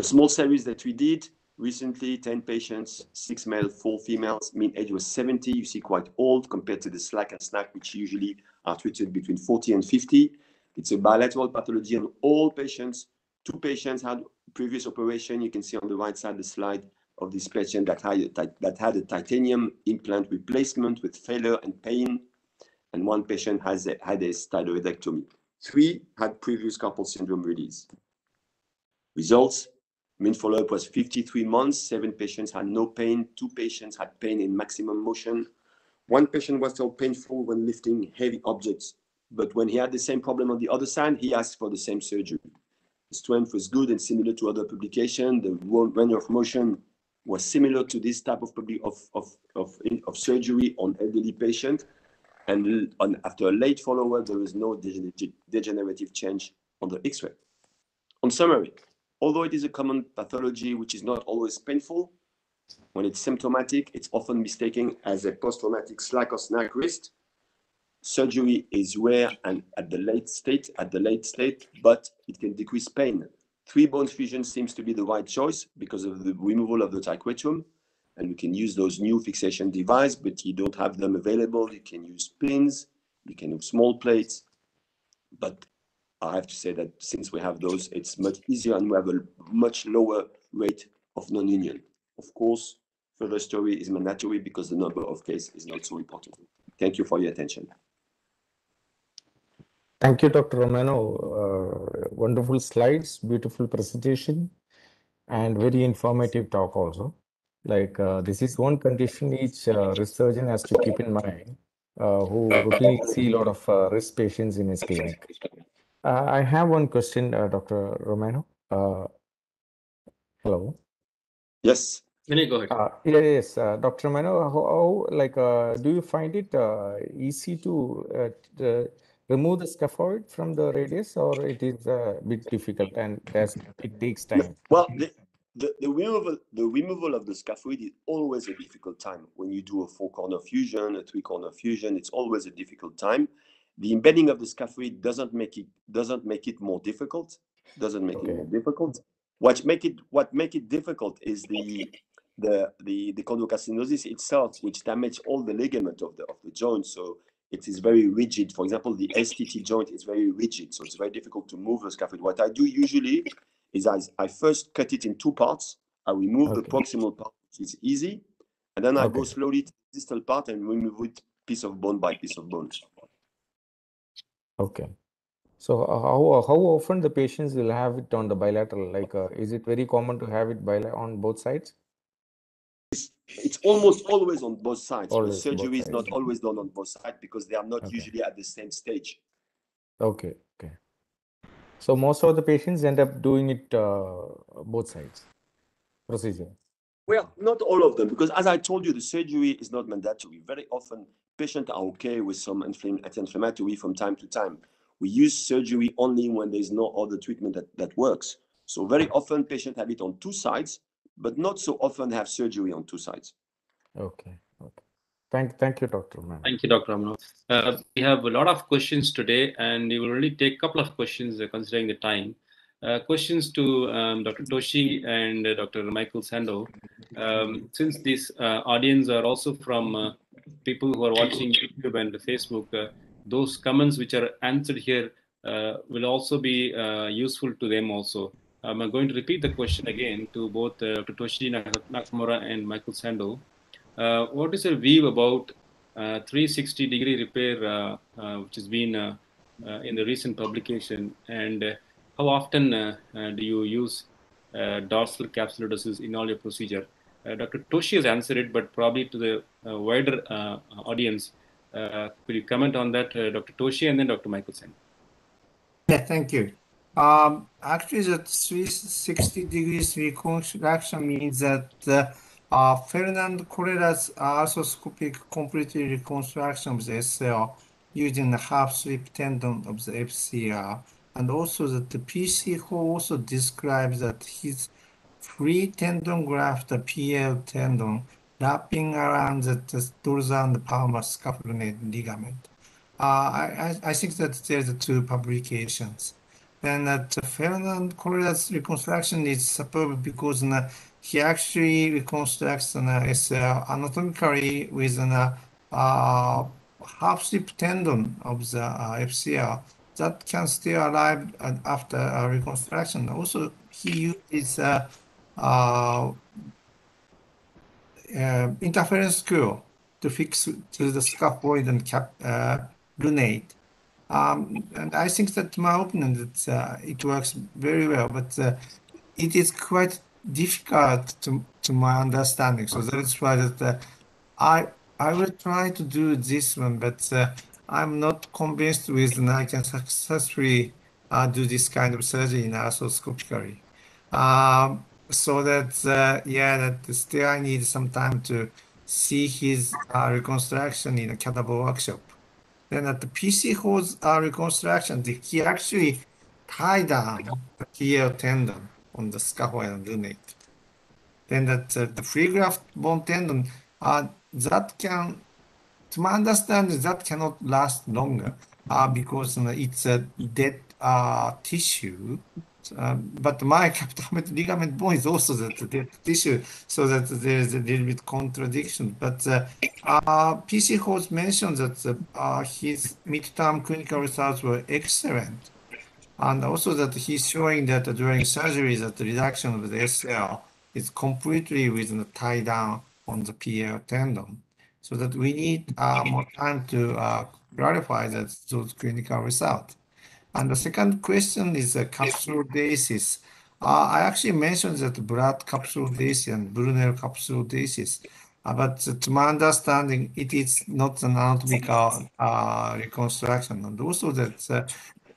[SPEAKER 6] A small series that we did recently, 10 patients, six male, four females, mean age was 70. You see quite old compared to the SLAC and SNAC, which usually are treated between 40 and 50. It's a bilateral pathology on all patients. Two patients had previous operation. You can see on the right side the slide of this patient that had, that had a titanium implant replacement with failure and pain, and one patient has a, had a styloidectomy. Three had previous carpal syndrome release. Results, mean follow-up was 53 months, seven patients had no pain, two patients had pain in maximum motion. One patient was still painful when lifting heavy objects, but when he had the same problem on the other side, he asked for the same surgery. The strength was good and similar to other publication. The range of motion was similar to this type of public of, of, of, of surgery on elderly patient. And on, after a late follow-up, there was no degenerative, change on the X-ray. On summary, although it is a common pathology which is not always painful, when it's symptomatic, it's often mistaken as a post-traumatic SLAC or SNAC wrist. Surgery is rare and at the late state, at the late state, but it can decrease pain Three bone fusion seems to be the right choice because of the removal of the triquetrum. And we can use those new fixation device, but you don't have them available. You can use pins, you can use small plates. But I have to say that since we have those, it's much easier and we have a much lower rate of non-union. Of course, further story is mandatory because the number of cases is not so important. Thank you for your attention.
[SPEAKER 4] Thank you, Dr. Romano. Uh, wonderful slides, beautiful presentation, and very informative talk also. Like uh, this is one condition each uh, wrist surgeon has to keep in mind uh, who routinely see a lot of uh, wrist patients in his clinic. Uh, I have one question, Dr. Romano. hello.
[SPEAKER 1] Yes. Can go ahead?
[SPEAKER 4] Uh, yes, uh, Dr. Romano, how, how like, do you find it easy to remove the scaphoid from the radius or it is a bit difficult and it takes time?
[SPEAKER 6] Well, the, the, the, removal, the removal of the scaphoid is always a difficult time. When you do a four-corner fusion, a three-corner fusion, it's always a difficult time. The embedding of the scaphoid doesn't make it doesn't make it more difficult. Doesn't make okay. it more difficult. What make it what make it difficult is the the the the chondrocalcinosis itself, which damage all the ligament of the of the joint. So it is very rigid. For example, the STT joint is very rigid, so it's very difficult to move the scaphoid. What I do usually is I, I first cut it in two parts. I remove the proximal part, which is easy, and then I go slowly to the distal part and remove it piece of bone by piece of bone.
[SPEAKER 4] Okay. So uh, how how often the patients will have it on the bilateral? Like, uh, is it very common to have it on both sides?
[SPEAKER 6] It's almost always on both sides.
[SPEAKER 4] Always
[SPEAKER 6] surgery is not always done on both sides because they are not
[SPEAKER 4] Okay.
[SPEAKER 6] usually at the same stage.
[SPEAKER 4] Okay, okay. So most of the patients end up doing it uh, both sides procedure.
[SPEAKER 6] Well, not all of them, because as I told you, the surgery is not mandatory. Very often, patients are okay with some inflam- anti-inflammatory from time to time. We use surgery only when there is no other treatment that, that works. So very often, patients have it on two sides, but not so often have surgery on two sides.
[SPEAKER 4] Okay, okay. Thank thank you, Dr. Man.
[SPEAKER 1] Thank you, Dr. Amno. Uh, we have a lot of questions today, and we will only take a couple of questions uh, considering the time. Uh, questions to um, Dr. Toshi and uh, Dr. Michael Sandow. Um, since this uh, audience are also from uh, people who are watching YouTube and Facebook, uh, those comments which are answered here uh, will also be uh, useful to them also. Um, I'm going to repeat the question again to both uh. Toshi Nakamura and Michael Sandow. Uh, what is your view about uh, 360 degree repair, uh, uh, which has been uh, in the recent publication, and how often do you use dorsal capsulodesis in all your procedure? Dr. Toshi has answered it, but probably to the wider audience, could you comment on that, Dr. Toshi, and then Dr. Michael Michaelson?
[SPEAKER 7] Yeah, thank you. Um, actually, the 360 degrees reconstruction means that uh, uh, Fernand Corella's arthroscopic complete reconstruction of the SL using the half slip tendon of the FCR, and also that the PC Ho also describes that his free tendon graft, the PL tendon, wrapping around the, the dorsal and palmar scapular ligament. Uh, I, I I think that there's the two publications. And that Fernand Corella's reconstruction is superb because uh, he actually reconstructs uh, SL anatomically with an uh, uh, half slip tendon of the uh, FCR that can still alive uh, after uh, reconstruction. Also, he uses uh, uh, uh, interference screw to fix to the scaphoid and cap uh, lunate. Um, and I think that my opinion that uh, it works very well, but uh, it is quite difficult to to my understanding. So that is why that uh, I I will try to do this one, but uh, I'm not convinced with that I can successfully uh, do this kind of surgery in arthroscopically. Um, so that uh, yeah, that still I need some time to see his reconstruction in a cadaver workshop. Then at the PC Ho's uh, reconstruction, the, he actually tied down the PL tendon on the scaphoid and lunate. Then that uh, the free graft bone tendon, uh, that can, to my understanding, that cannot last longer uh, because uh, it's a dead uh, tissue. Um, but my capitated ligament bone is also the dead tissue, so that there's a little bit contradiction. But uh, uh, PC Ho's mentioned that uh, uh, his midterm clinical results were excellent, and also that he's showing that during surgery that the reduction of the SL is completely with the tie down on the PL tendon. So that we need uh, more time to uh, clarify that those clinical results. And the second question is uh, capsulodesis. Uh, I actually mentioned that Blatt capsulodesis and Brunelli capsulodesis, uh, but to my understanding, it is not an anatomical uh, reconstruction. And also that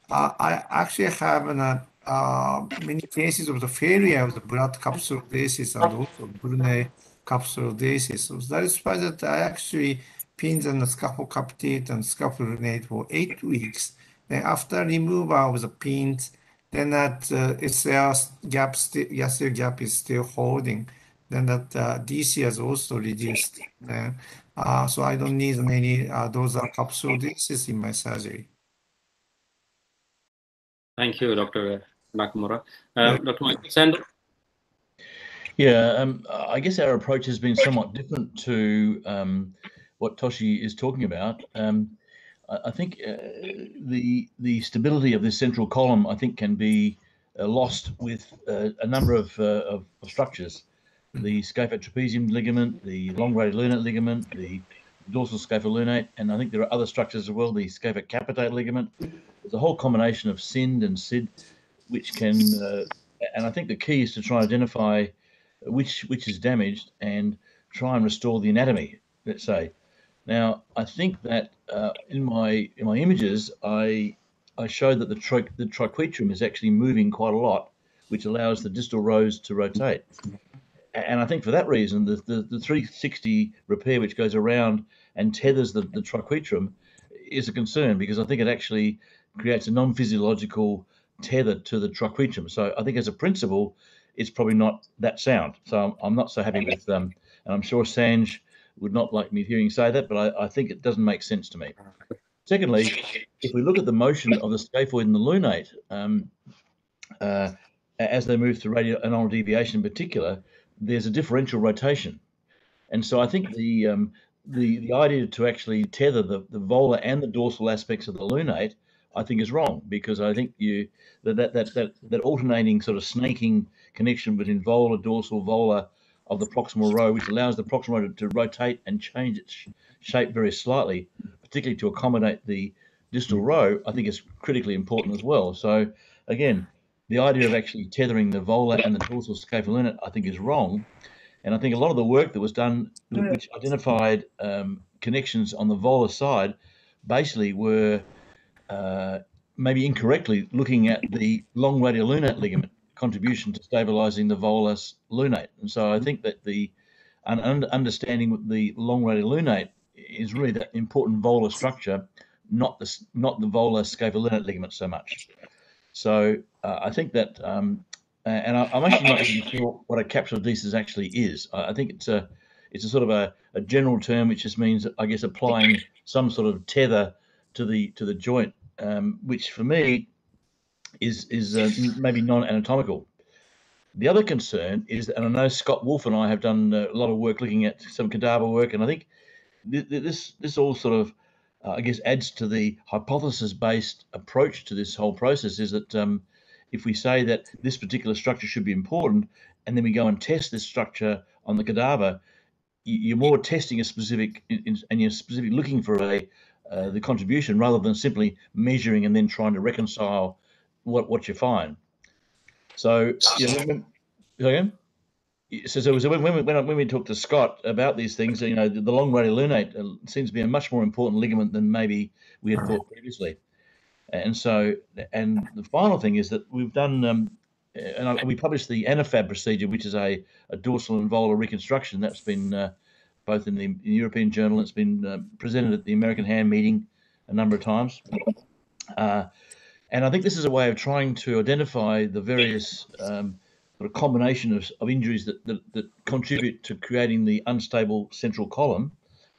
[SPEAKER 7] uh, I actually have an, uh, uh, many cases of the failure of the Blatt capsulodesis and also Brunelli capsulodesis. So that is why that I actually pinned the scaphocapitate and scapholunate for eight weeks. Then after removal of the pins, then that uh, SL gap, sti- SL gap is still holding. Then that uh, DISI has also reduced. Then, uh, so I don't need many uh, those are capsule capsulodesis in my surgery.
[SPEAKER 1] Thank you, Dr. Nakamura. Uh, Dr. Michaelson,
[SPEAKER 2] Yeah, um, I guess our approach has been somewhat different to um, what Toshi is talking about. Um, I, think uh, the the stability of this central column, I think, can be uh, lost with uh, a number of, uh, of, of structures. The scaphotrapezium trapezium ligament, the long radiolunate ligament, the dorsal scapholunate, and I think there are other structures as well, the scaphocapitate ligament. There's a whole combination of CIND and CID, which can, uh, and I think the key is to try and identify which which is damaged and try and restore the anatomy. Let's say. Now, I think that uh, in my in my images, I I showed that the tri- the triquetrum is actually moving quite a lot, which allows the distal rows to rotate. And I think for that reason, the, the, the 360 repair which goes around and tethers the, the triquetrum is a concern because I think it actually creates a non-physiological tether to the triquetrum. So I think as a principle, it's probably not that sound. So I'm, I'm not so happy with them. Um, and I'm sure Sanj would not like me hearing say that, but I, I think it doesn't make sense to me. Secondly, if we look at the motion of the scaphoid and the lunate, um, uh, as they move to radial and oral deviation in particular, there's a differential rotation. And so I think the um, the the idea to actually tether the, the volar and the dorsal aspects of the lunate, I think is wrong because I think you that that that that, that alternating sort of snaking connection between volar, dorsal, volar of the proximal row, which allows the proximal row to, to rotate and change its sh shape very slightly, particularly to accommodate the distal row, I think is critically important as well. So again, the idea of actually tethering the volar and the dorsal scapholunate, I think, is wrong. And I think a lot of the work that was done, which identified um, connections on the volar side, basically were uh, maybe incorrectly looking at the long radiolunate ligament contribution to stabilizing the volus lunate. And so I think that the un understanding the long radiolunate is really that important volar structure, not the not the volar scapholunate ligament so much. So uh, I think that, um, and I, am actually not even sure what a capsulodesis actually is. I, I, think it's a it's a sort of a, a general term which just means, I guess, applying some sort of tether to the to the joint, um, which for me is is uh, maybe non-anatomical. The other concern is, and I know Scott Wolfe and I have done a lot of work looking at some cadaver work, and I think this this all sort of, uh, I guess, adds to the hypothesis-based approach to this whole process. Is that um, if we say that this particular structure should be important, and then we go and test this structure on the cadaver, you're more testing a specific, and you're specifically looking for a uh, the contribution rather than simply measuring and then trying to reconcile what what you find. So, you know, again, so, so, so when, when, we, when we talk to Scott about these things, you know, the, the long radiolunate lunate seems to be a much more important ligament than maybe we had thought previously. And so, and the final thing is that we've done, um, and I, we published the ANAFAB procedure, which is a, a dorsal and volar reconstruction. That's been uh, both in the, in European Journal, it's been uh, presented at the American Hand meeting a number of times. Uh, and I think this is a way of trying to identify the various um, sort of combination of, of injuries that, that, that, contribute to creating the unstable central column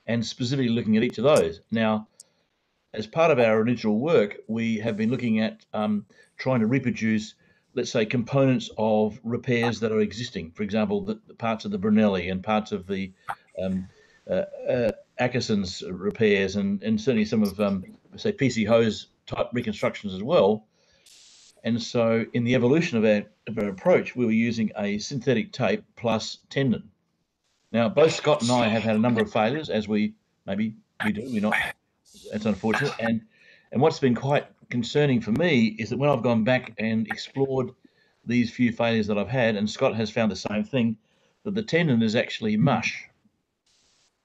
[SPEAKER 2] and specifically looking at each of those. Now, as part of our original work, we have been looking at um, trying to reproduce, let's say, components of repairs that are existing. For example, the, the parts of the Brunelli and parts of the um, uh, uh, Akerson's repairs and, and certainly some of, um, say, PC Ho's type reconstructions as well. And so, in the evolution of our, of our approach, we were using a synthetic tape plus tendon. Now, both Scott and I have had a number of failures, as we maybe we do. We're not. It's unfortunate. And and what's been quite concerning for me is that when I've gone back and explored these few failures that I've had, and Scott has found the same thing, that the tendon is actually mush.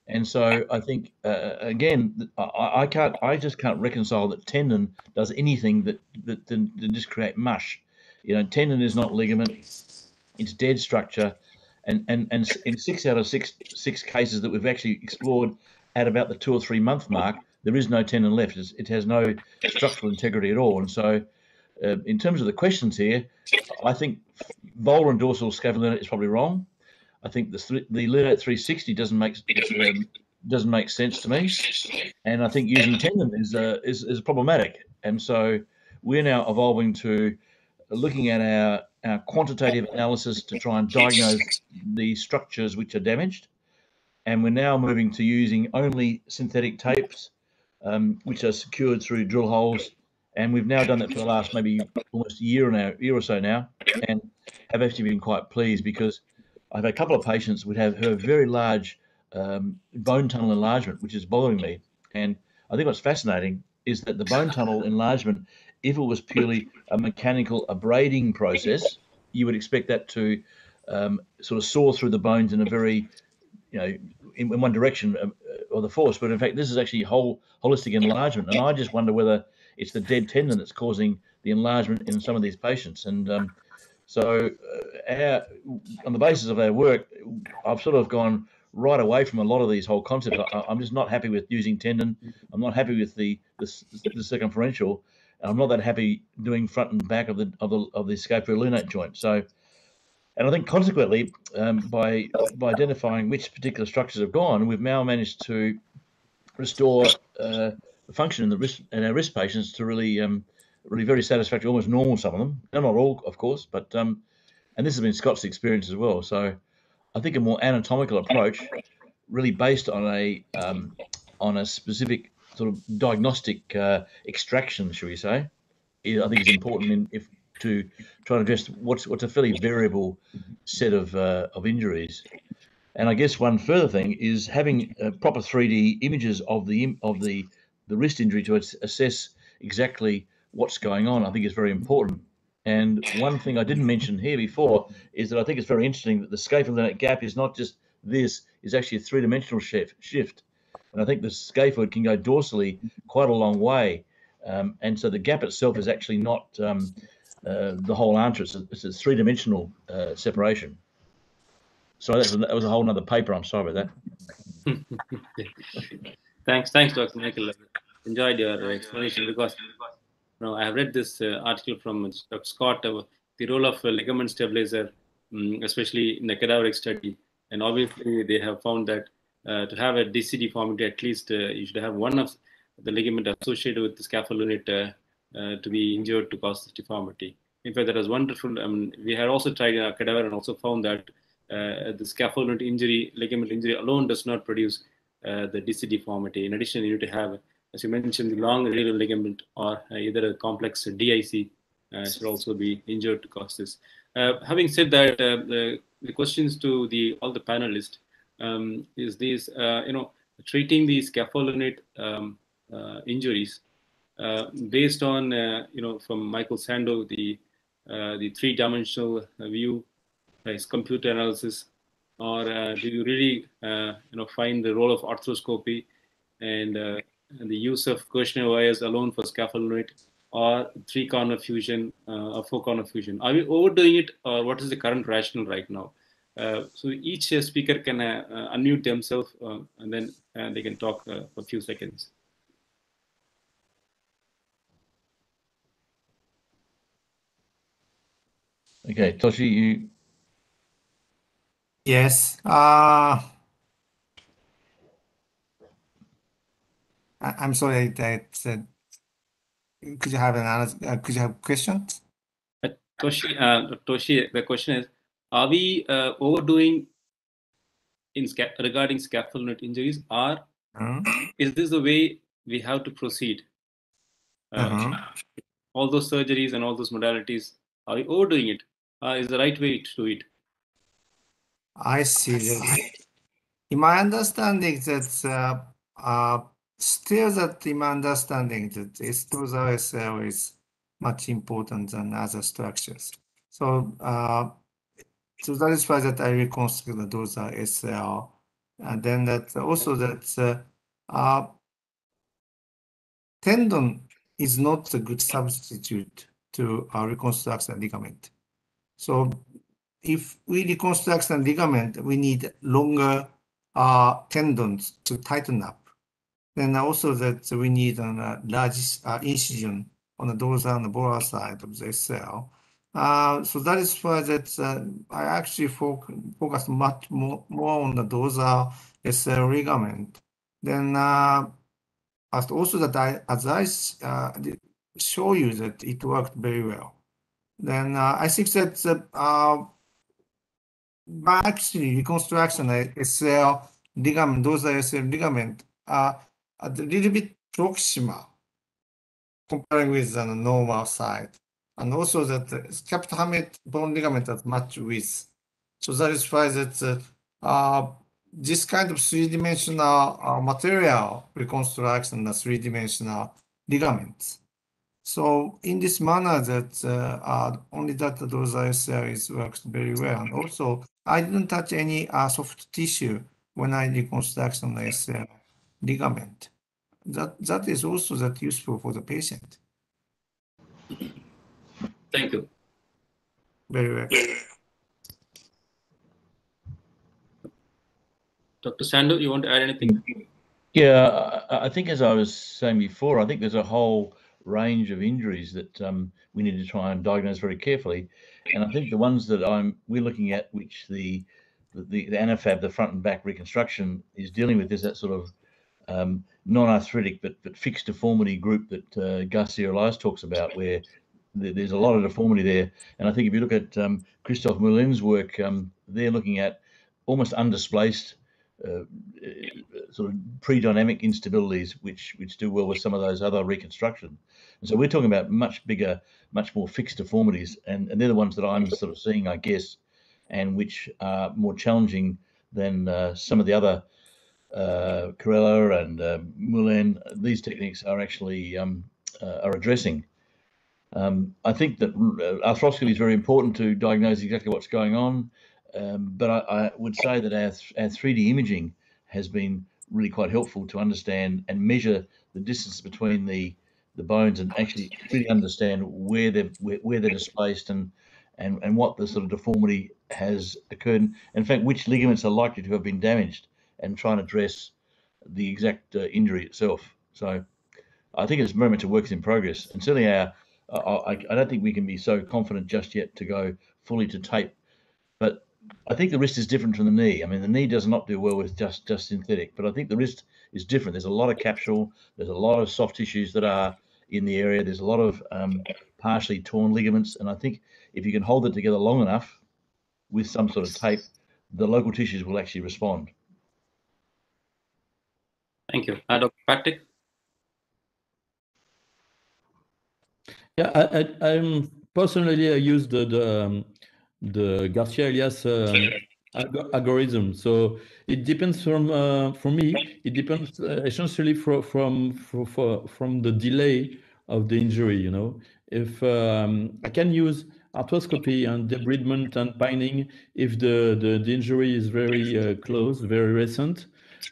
[SPEAKER 2] And so I think uh, again, I, I, can't, I just can't reconcile that tendon does anything that that, just create mush. You know, tendon is not ligament; it's dead structure. And and and in six out of six six cases that we've actually explored at about the two or three month mark, there is no tendon left. It's, it has no structural integrity at all. And so, uh, in terms of the questions here, I think volar and dorsal scapholunate is probably wrong. I think the the Lunate 360 doesn't make um, doesn't make sense to me, and I think using tendon is uh, is is problematic. And so we're now evolving to looking at our our quantitative analysis to try and diagnose the structures which are damaged, and we're now moving to using only synthetic tapes um, which are secured through drill holes. And we've now done that for the last maybe almost a year now, year or so now, and have actually been quite pleased because I've had a couple of patients would have who have very large um, bone tunnel enlargement, which is bothering me. And I think what's fascinating is that the bone tunnel enlargement, if it was purely a mechanical abrading process, you would expect that to um, sort of saw through the bones in a very, you know, in, in one direction of, of, the force. But in fact, this is actually whole holistic enlargement, and I just wonder whether it's the dead tendon that's causing the enlargement in some of these patients. And um, so, uh, our, on the basis of our work, I've sort of gone right away from a lot of these whole concepts. I, am just not happy with using tendon. I'm not happy with the the, the circumferential. I'm not that happy doing front and back of the of the of the joint. So, and I think consequently, um, by by identifying which particular structures have gone, we've now managed to restore uh, function in the wrist in our wrist patients to really um, really very satisfactory, almost normal. Some of them, not all, of course, but um, and this has been Scott's experience as well. So I think a more anatomical approach, really based on a um, on a specific sort of diagnostic uh, extraction, shall we say, I think is important in, if to try to address what's what's a fairly variable set of uh, of injuries. And I guess one further thing is having uh, proper 3D images of the of the the wrist injury to assess exactly what's going on. I think is very important. And one thing I didn't mention here before is that I think it's very interesting that the scaphoid gap is not just this, is actually a three-dimensional shift. shift. And I think the scaphoid can go dorsally quite a long way. Um, and so the gap itself is actually not um, uh, the whole answer. It's a, it's a three-dimensional uh, separation. So that was, a, whole other paper. I'm sorry about that.
[SPEAKER 1] thanks, thanks, Dr. Michael. Enjoyed your explanation because now, I have read this uh, article from Dr. Scott, uh, the role of ligament stabilizer, um, especially in the cadaveric study. And obviously, they have found that uh, to have a DC deformity, at least uh, you should have one of the ligament associated with the uh, uh, to be injured to cause this deformity. In fact, that was wonderful. I mean, we had also tried a cadaver and also found that the scapholunate injury, ligament injury alone does not produce the DC deformity. In addition, you need to have as you mentioned, the long radial ligament or uh, either a complex DIC uh, should also be injured to cause this. Uh, having said that, the, the, questions to the all the panelists um, is these, you know, treating the scaphoid um, injuries based on, you know, from Michael Sandow, the the three-dimensional view, is computer analysis, or do you really, you know, find the role of arthroscopy and and the use of Kirschner wires alone for scaphoid or three corner fusion uh, or four corner fusion. Are we overdoing it or what is the current rationale right now? Uh, so each uh, speaker can uh, uh, unmute themselves uh, and then they can talk for a few seconds.
[SPEAKER 2] Okay, Toshi, you.
[SPEAKER 7] Yes. Uh, I, am sorry that said. Could you have another? Uh, could you have questions?
[SPEAKER 1] Uh, Toshi, uh, Toshi, the question is: Are we uh, overdoing in sca regarding scaphoid injuries, or -huh. is this the way we have to proceed? -huh. All those surgeries and all those modalities, are we overdoing it? Uh, is the right way to do it?
[SPEAKER 7] I see. In my understanding, that uh, uh, still that in my understanding that this estrosal SL is much important than other structures. So, uh, so that is why that I reconstruct those are SL. And then that also that uh, uh, tendon is not a good substitute to uh, reconstruction ligament. So if we reconstruct a ligament, we need longer uh, tendons to tighten up. Then also that we need a large uh, incision on the dorsal and the volar side of the cell. Uh, so that is why that uh, I actually focus, much more, more on the dorsal SL ligament. Then uh, as also that I, as I uh, show you that it worked very well. Then uh, I think that uh, by actually reconstruction SL ligament, dorsal SL ligament, uh, a little bit
[SPEAKER 3] proximal comparing with the normal side. And also that the capital hamate bone ligament has much width. So that is why that uh, this kind of three-dimensional uh, material reconstructs the three-dimensional ligaments. So in this manner that uh, uh, only that dorsal SL works very well. And also I didn't touch any uh, soft tissue when I reconstruct the SL ligament. That, that is also that useful for the patient.
[SPEAKER 1] Thank you.
[SPEAKER 3] Very well.
[SPEAKER 1] Dr. Sandow, you want to add anything?
[SPEAKER 2] Yeah, I, I think as I was saying before, I think there's a whole range of injuries that um, we need to try and diagnose very carefully. And I think the ones that I'm we're looking at, which the the, the ANAFAB, the front and back reconstruction, is dealing with, is that sort of um, non-arthritic but but fixed deformity group that uh, Garcia Elias talks about, where th- there's a lot of deformity there. And I think if you look at um, Christophe Mathoulin's work, um, they're looking at almost undisplaced uh, sort of pre-dynamic instabilities, which which do well with some of those other reconstruction. And so we're talking about much bigger, much more fixed deformities, and, and they're the ones that I'm sort of seeing, I guess, and which are more challenging than uh, some of the other uh, Corella and uh, Mathoulin. These techniques are actually um, uh, are addressing. Um, I think that uh, arthroscopy is very important to diagnose exactly what's going on. Um, but I, I, would say that our, our 3D imaging has been really quite helpful to understand and measure the distance between the the bones and actually really understand where they're where, where they're displaced and and and what the sort of deformity has occurred. In fact, which ligaments are likely to have been damaged, and try and address the exact uh, injury itself. So, I think it's very much a work in progress, and certainly our. I, I don't think we can be so confident just yet to go fully to tape, but I think the wrist is different from the knee. I mean, the knee does not do well with just just synthetic, but I think the wrist is different. There's a lot of capsule. There's a lot of soft tissues that are in the area. There's a lot of um, partially torn ligaments, and I think if you can hold it together long enough with some sort of tape, the local tissues will actually respond.
[SPEAKER 1] Thank you, uh, Dr. Patrick.
[SPEAKER 5] Yeah, I, am personally I use the the, um, the Garcia Elias um, algorithm. So it depends from uh, for me. It depends uh, essentially from from from from the delay of the injury. You know, if um, I can use arthroscopy and debridement and pining if the the, the injury is very uh, close, very recent,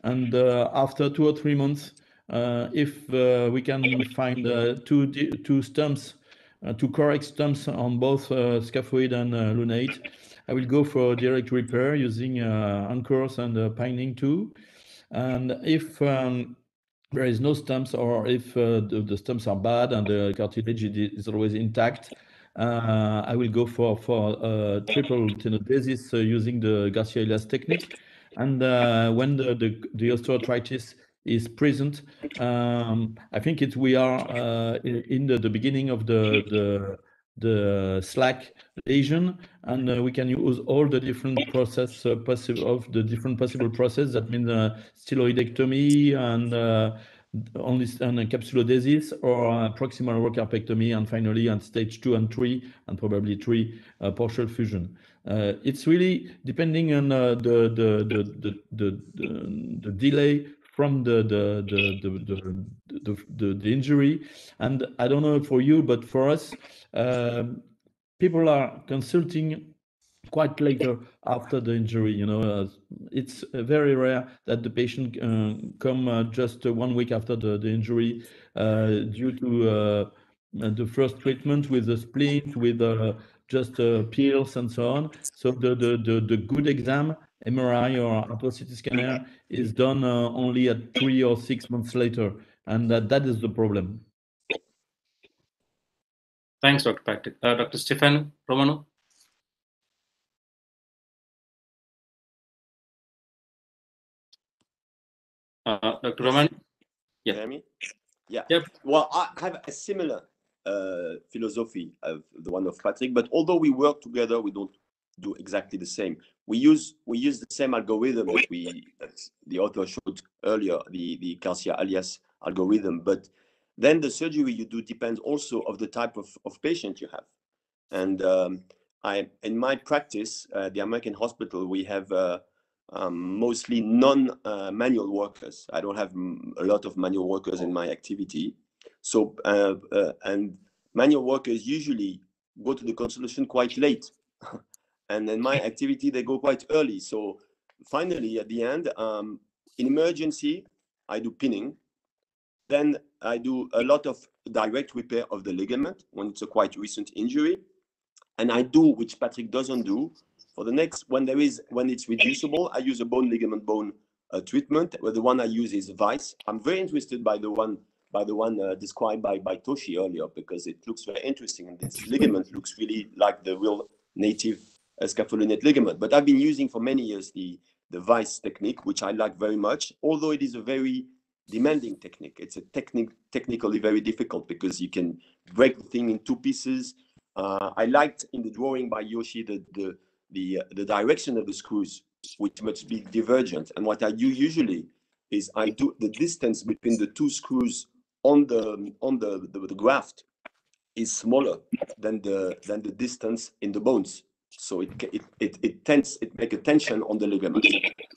[SPEAKER 5] and uh, after two or three months, uh, if uh, we can find two two stumps. two correct stumps on both scaphoid and lunate, I will go for direct repair using anchors and pining too. And if um, there is no stumps or if uh, the, the, stumps are bad and the cartilage is always intact, uh, I will go for for uh, triple tenodesis using the Garcia Elias technique. And when the, the, the osteoarthritis is present, um, I think it we are in, in the, the beginning of the the the SLAC lesion and uh, we can use all the different process uh, possible of the different possible process. That means uh, styloidectomy and uh, only and capsulodesis or uh, proximal row carpectomy and finally on stage two and three and probably three uh, partial fusion it's really depending on the, the, the, the, the, the delay from the the the the, the, the, the injury and i don't know for you but for us um, people are consulting quite later after the injury you know uh, it's very rare that the patient uh, come uh, just one week after the, the injury uh, due to uh, the first treatment with the splint with uh, just pills and so on so the, the the the good exam MRI or CT scanner is done only at three or six months later and that, that is the problem
[SPEAKER 1] Thanks, Dr. Patrick. Uh, Dr. Stefano Romano? Uh, Dr. Romano?
[SPEAKER 6] Yeah. Hear me? Yeah.
[SPEAKER 1] Yep.
[SPEAKER 6] Well, I have a similar uh, philosophy of the one of Patrick, but although we work together, we don't do exactly the same. We use we use the same algorithm that we that the author showed earlier, the the Garcia Elias algorithm. But then the surgery you do depends also of the type of, of patient you have. And um, I, in my practice, uh, the American hospital, we have uh, um, mostly non-manual workers. I don't have a lot of manual workers in my activity. So, uh, uh, and manual workers usually go to the consultation quite late. and in my activity, they go quite early. So finally, at the end, um, in emergency, I do pinning. Then I do a lot of direct repair of the ligament when it's a quite recent injury. And I do, which Patrick doesn't do, for the next, when there is, when it's reducible, I use a bone ligament bone uh, treatment, where the one I use is Weiss. I'm very interested by the one by the one uh, described by, by Toshi earlier, because it looks very interesting. And this ligament looks really like the real native uh, scapholunate ligament. But I've been using for many years the, the Weiss technique, which I like very much, although it is a very demanding technique. It's a technique technically very difficult because you can break the thing in two pieces. Uh, I liked in the drawing by Yoshi the, the, the, uh, the direction of the screws, which must be divergent. And what I do usually is I do the distance between the two screws on the on the, the, the graft is smaller than the than the distance in the bones. So it it it, it tends it make a tension on the ligament.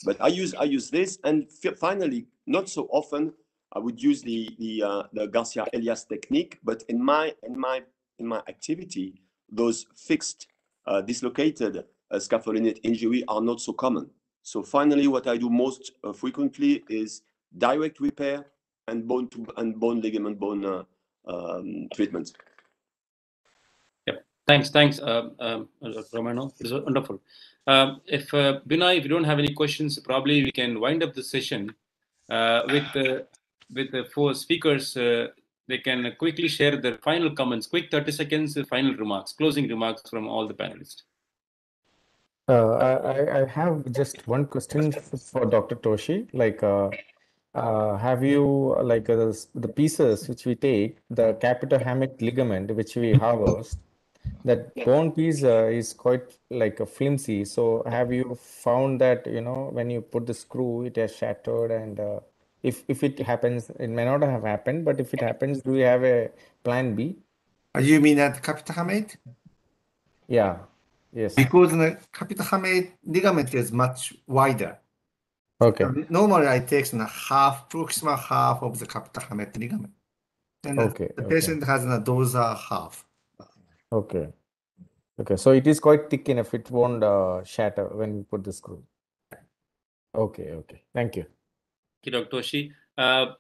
[SPEAKER 6] But i use i use this and finally not so often i would use the the uh, the garcia elias technique but in my in my in my activity those fixed uh, dislocated uh, scapholunate injury are not so common. So finally what i do most uh, frequently is direct repair and bone to and bone ligament bone uh, um, treatments.
[SPEAKER 1] Yep. Thanks. Thanks, uh, um, Romano. It's wonderful. Um, if uh, Binoy, if you don't have any questions, probably we can wind up the session uh, with the with the four speakers. Uh, they can quickly share their final comments. Quick, thirty seconds. Final remarks, closing remarks from all the panelists.
[SPEAKER 4] Uh, I, I have just one question for Dr. Toshi. Like, uh, uh, have you like uh, the pieces which we take the capital hamate ligament which we harvest that bone piece uh, is quite like a flimsy. So have you found that you know when you put the screw it has shattered and uh, if if it happens it may not have happened but if it happens do you have a plan b?
[SPEAKER 7] You mean that capital hamate
[SPEAKER 4] yeah. Yes.
[SPEAKER 7] Because the capital hamate ligament is much wider
[SPEAKER 4] Okay.
[SPEAKER 7] Um, normally, I take the half, proximal half of the capital hamate ligament. And the-
[SPEAKER 4] Okay,
[SPEAKER 7] the
[SPEAKER 4] okay.
[SPEAKER 7] patient has a dorsal half.
[SPEAKER 4] Okay. Okay, so it is quite thick enough, it won't uh, shatter when you put the screw. Okay, okay. Thank you.
[SPEAKER 1] Thank you, Dr. Toshi. Uh,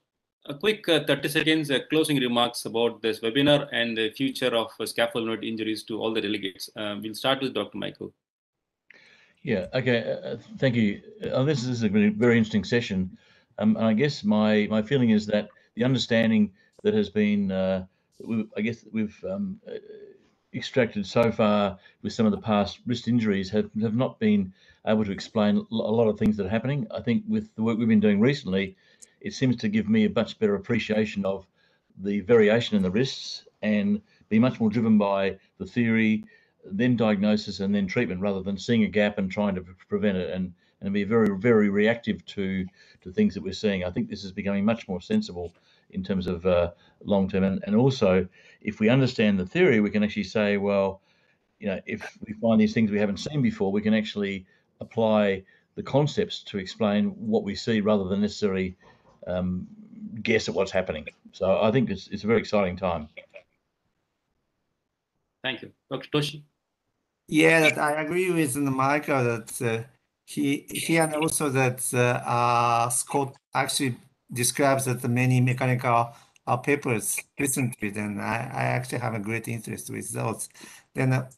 [SPEAKER 1] a quick uh, 30 seconds uh, closing remarks about this webinar and the future of uh, scaphoid injuries to all the delegates. Uh, we'll start with Dr. Michael.
[SPEAKER 2] Yeah. Okay. Uh, thank you. Uh, this is a very, very interesting session, um, and I guess my my feeling is that the understanding that has been, uh, we, I guess we've um, uh, extracted so far with some of the past wrist injuries have have not been able to explain a lot of things that are happening. I think with the work we've been doing recently, it seems to give me a much better appreciation of the variation in the wrists and be much more driven by the theory then diagnosis and then treatment rather than seeing a gap and trying to prevent it and and be very very reactive to to things that we're seeing i think this is becoming much more sensible in terms of uh, long term and, and also if we understand the theory we can actually say well you know if we find these things we haven't seen before we can actually apply the concepts to explain what we see rather than necessarily um, guess at what's happening so i think it's, it's a very exciting time
[SPEAKER 1] Thank you. Dr. Toshi.
[SPEAKER 7] Yeah, that I agree with Michael that uh, he he and also that uh, uh, Scott actually describes that the many mechanical uh, papers recently. Then I, I actually have a great interest with those. Then uh,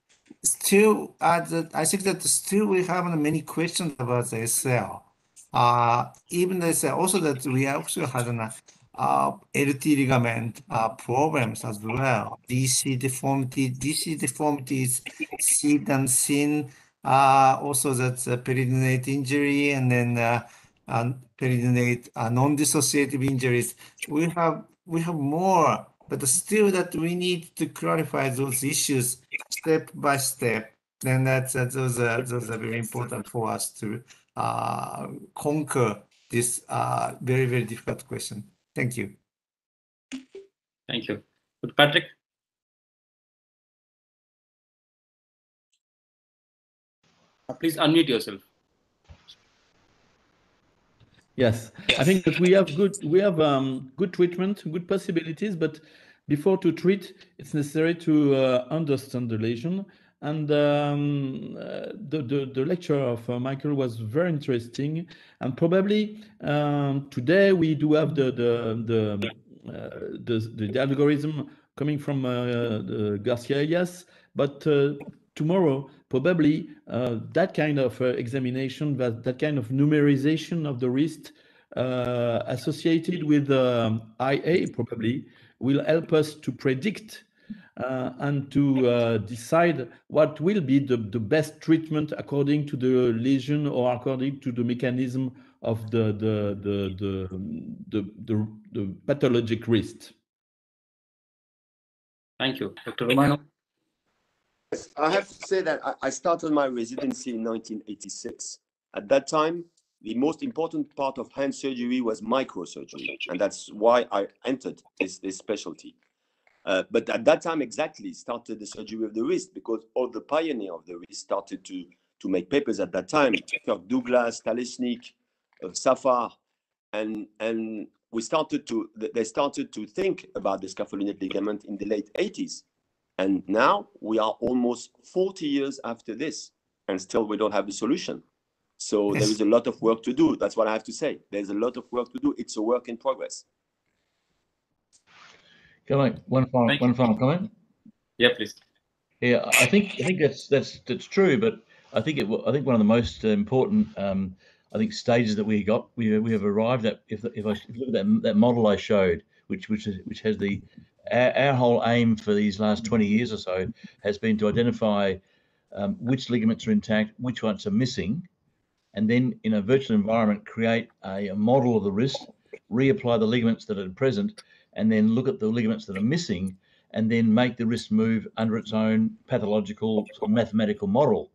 [SPEAKER 7] still, uh, the, I think that still we have many questions about the SL. Uh, even say also that we also had an uh, LT ligament uh, problems as well. DC deformity, DC deformities, seen and seen. Uh, also that's a perilunate injury and then uh, uh, uh, non-dissociative injuries. We have we have more, but still that we need to clarify those issues step by step. Uh, those are very important for us to uh, conquer this uh, very very difficult question. Thank you.
[SPEAKER 1] Thank you. Good, Patrick? Uh, Please unmute yourself.
[SPEAKER 5] Yes, I think that we have good we have um, good treatment, good possibilities, but before to treat, it's necessary to uh, understand the lesion. And um, uh, the, the the lecture of uh, Michael was very interesting. And probably um, today we do have the the the uh, the, the algorithm coming from uh, Garcia Elias, but uh, tomorrow probably uh, that kind of examination, that, that kind of numerization of the wrist associated with um, IA probably will help us to predict and to uh, decide what will be the, the best treatment according to the lesion or according to the mechanism of the, the, the, the, the, the, the pathologic wrist.
[SPEAKER 1] Thank you. Dr. Romano?
[SPEAKER 6] I have to say that I- I started my residency in 1986. At that time, the most important part of hand surgery was microsurgery, and that's why I entered this, this specialty. Uh, but at that time, exactly, started the surgery of the wrist because all the pioneer of the wrist started to, to make papers at that time. Kirk Douglas, Taleisnik, uh, Saffar, and, and we started to, they started to think about the scapholunate ligament in the late 80s. And now we are almost 40 years after this, and still we don't have the solution. So there
[SPEAKER 7] Yes.
[SPEAKER 6] is a lot of work to do. That's what I have to say. There's a lot of work to do. It's a work in progress.
[SPEAKER 2] Can I one final
[SPEAKER 1] Thank
[SPEAKER 2] one final comment?
[SPEAKER 1] Yeah, please.
[SPEAKER 2] Yeah, I think I think that's that's that's true, but I think it I think one of the most important um, I think stages that we got we we have arrived at if if I if you look at that that model I showed, which which is which has the our, our whole aim for these last twenty years or so has been to identify um, which ligaments are intact, which ones are missing, and then in a virtual environment create a, a model of the wrist, reapply the ligaments that are present, and then look at the ligaments that are missing and then make the wrist move under its own pathological mathematical model.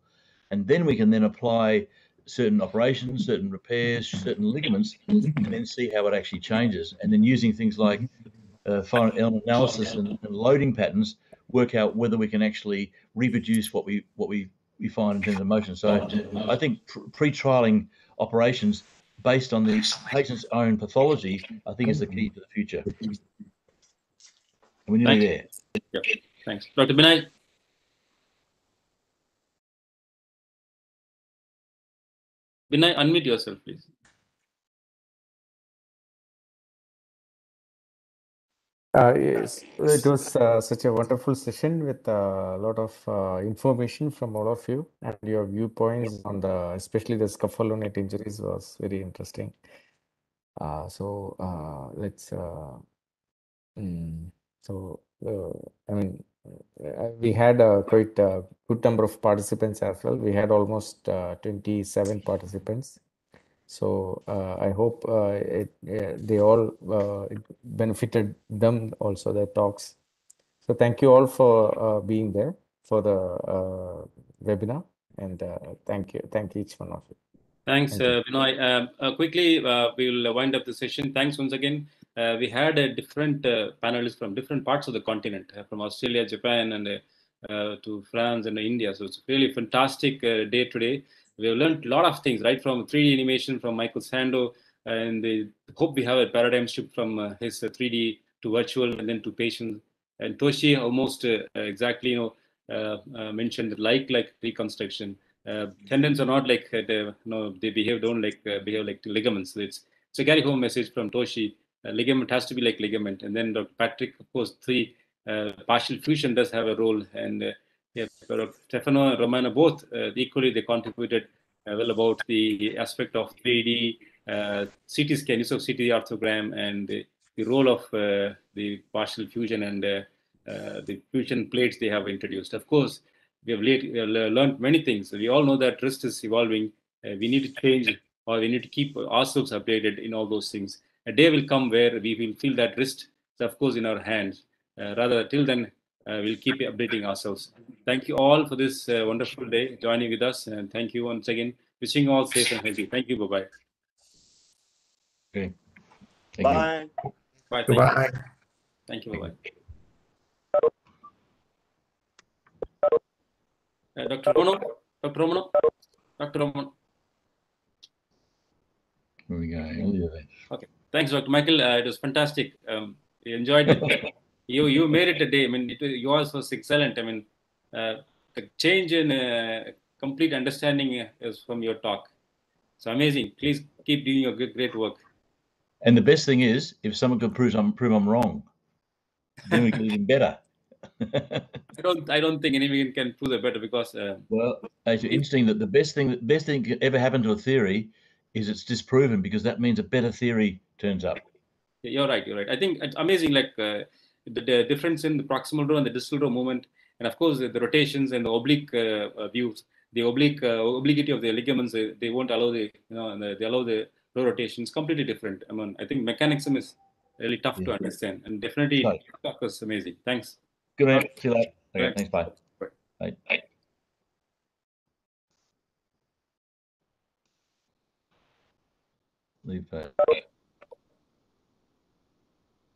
[SPEAKER 2] And then we can then apply certain operations, certain repairs, certain ligaments, and then see how it actually changes. And then using things like uh, finite element analysis and, and loading patterns, work out whether we can actually reproduce what we what we, we find in terms of motion. So I think pre-trialing operations based on the patient's own pathology, I think is the key to the future. We're nearly there.
[SPEAKER 1] Thanks. Dr. Binoy? Binoy, unmute yourself, please.
[SPEAKER 4] Uh, yes, it was uh, such a wonderful session with a lot of uh, information from all of you, and your viewpoints on the, especially the scapholunate injuries, was very interesting. Uh, so uh, let's. Uh, mm, so uh, I mean, uh, we had a quite a good number of participants as well. We had almost uh, 27 participants. So uh, I hope uh, it, they all uh, it benefited them also their talks. So thank you all for uh, being there for the uh, webinar, and uh, thank you, thank each one of you.
[SPEAKER 1] Thanks, uh, Binoy. Um, uh, quickly, uh, we will wind up the session. Thanks once again. Uh, we had uh, different uh, panelists from different parts of the continent, uh, from Australia, Japan, and uh, uh, to France and India. So it's really fantastic uh, day today. We have learned a lot of things, right? From 3D animation from Michael Sandow, and the hope we have a paradigm shift from uh, his uh, 3D to virtual and then to patient. And Toshi almost uh, exactly, you know, uh, uh, mentioned like like reconstruction uh, tendons are not like uh, they, they behave don't like uh, behave like ligaments so it's it's a carry home message from toshi uh, ligament has to be like ligament and then dr patrick of course three uh, partial fusion does have a role and uh, yeah, but stefano and romano both uh, equally they contributed uh, well about the aspect of 3d uh, ct scan use of ct arthrogram and the, the role of the partial fusion and the fusion plates they have introduced of course we have late, we have learned many things. We all know that wrist is evolving. We need to change or we need to keep ourselves updated in all those things. A day will come where we will feel that wrist is, of course, in our hands. Uh, rather, till then, uh, we'll keep updating ourselves. Thank you all for this uh, wonderful day joining with us. And thank you once again. Wishing you all safe and healthy. Thank you. Bye bye.
[SPEAKER 2] Okay. Thank you.
[SPEAKER 6] Bye.
[SPEAKER 1] Bye. Thank you.
[SPEAKER 7] Goodbye.
[SPEAKER 1] Thank you. Bye. Uh, Dr. Rono, Dr. Romano, Dr. Romano.
[SPEAKER 2] Here we go.
[SPEAKER 1] Okay, thanks, Dr. Michael. Uh, it was fantastic. Um, we enjoyed it. You you made it a day. I mean, it, was- yours was excellent. I mean, uh, the change in uh, complete understanding is from your talk. So amazing. Please keep doing your good, great work.
[SPEAKER 2] And the best thing is, if someone could prove I'm prove I'm wrong, then we get even better.
[SPEAKER 1] I don't I don't think anyone can prove it better because uh,
[SPEAKER 2] well, it's interesting that the best thing that best thing could ever happened to a theory is it's disproven because that means a better theory turns up.
[SPEAKER 1] you're right. You're right. I think it's amazing. Like uh, the, the difference in the proximal row and the distal row movement, and of course the, the rotations and the oblique uh, uh, views. The oblique uh, obliquity of the ligaments, they, they won't allow the you know the, they allow the row rotations completely different. I mean, I think mechanism is really tough to understand, and definitely
[SPEAKER 2] Right.
[SPEAKER 1] talk was amazing. Thanks.
[SPEAKER 2] Good night. See you later. Okay, thanks. Bye.
[SPEAKER 1] Right.
[SPEAKER 2] Bye. Leave that.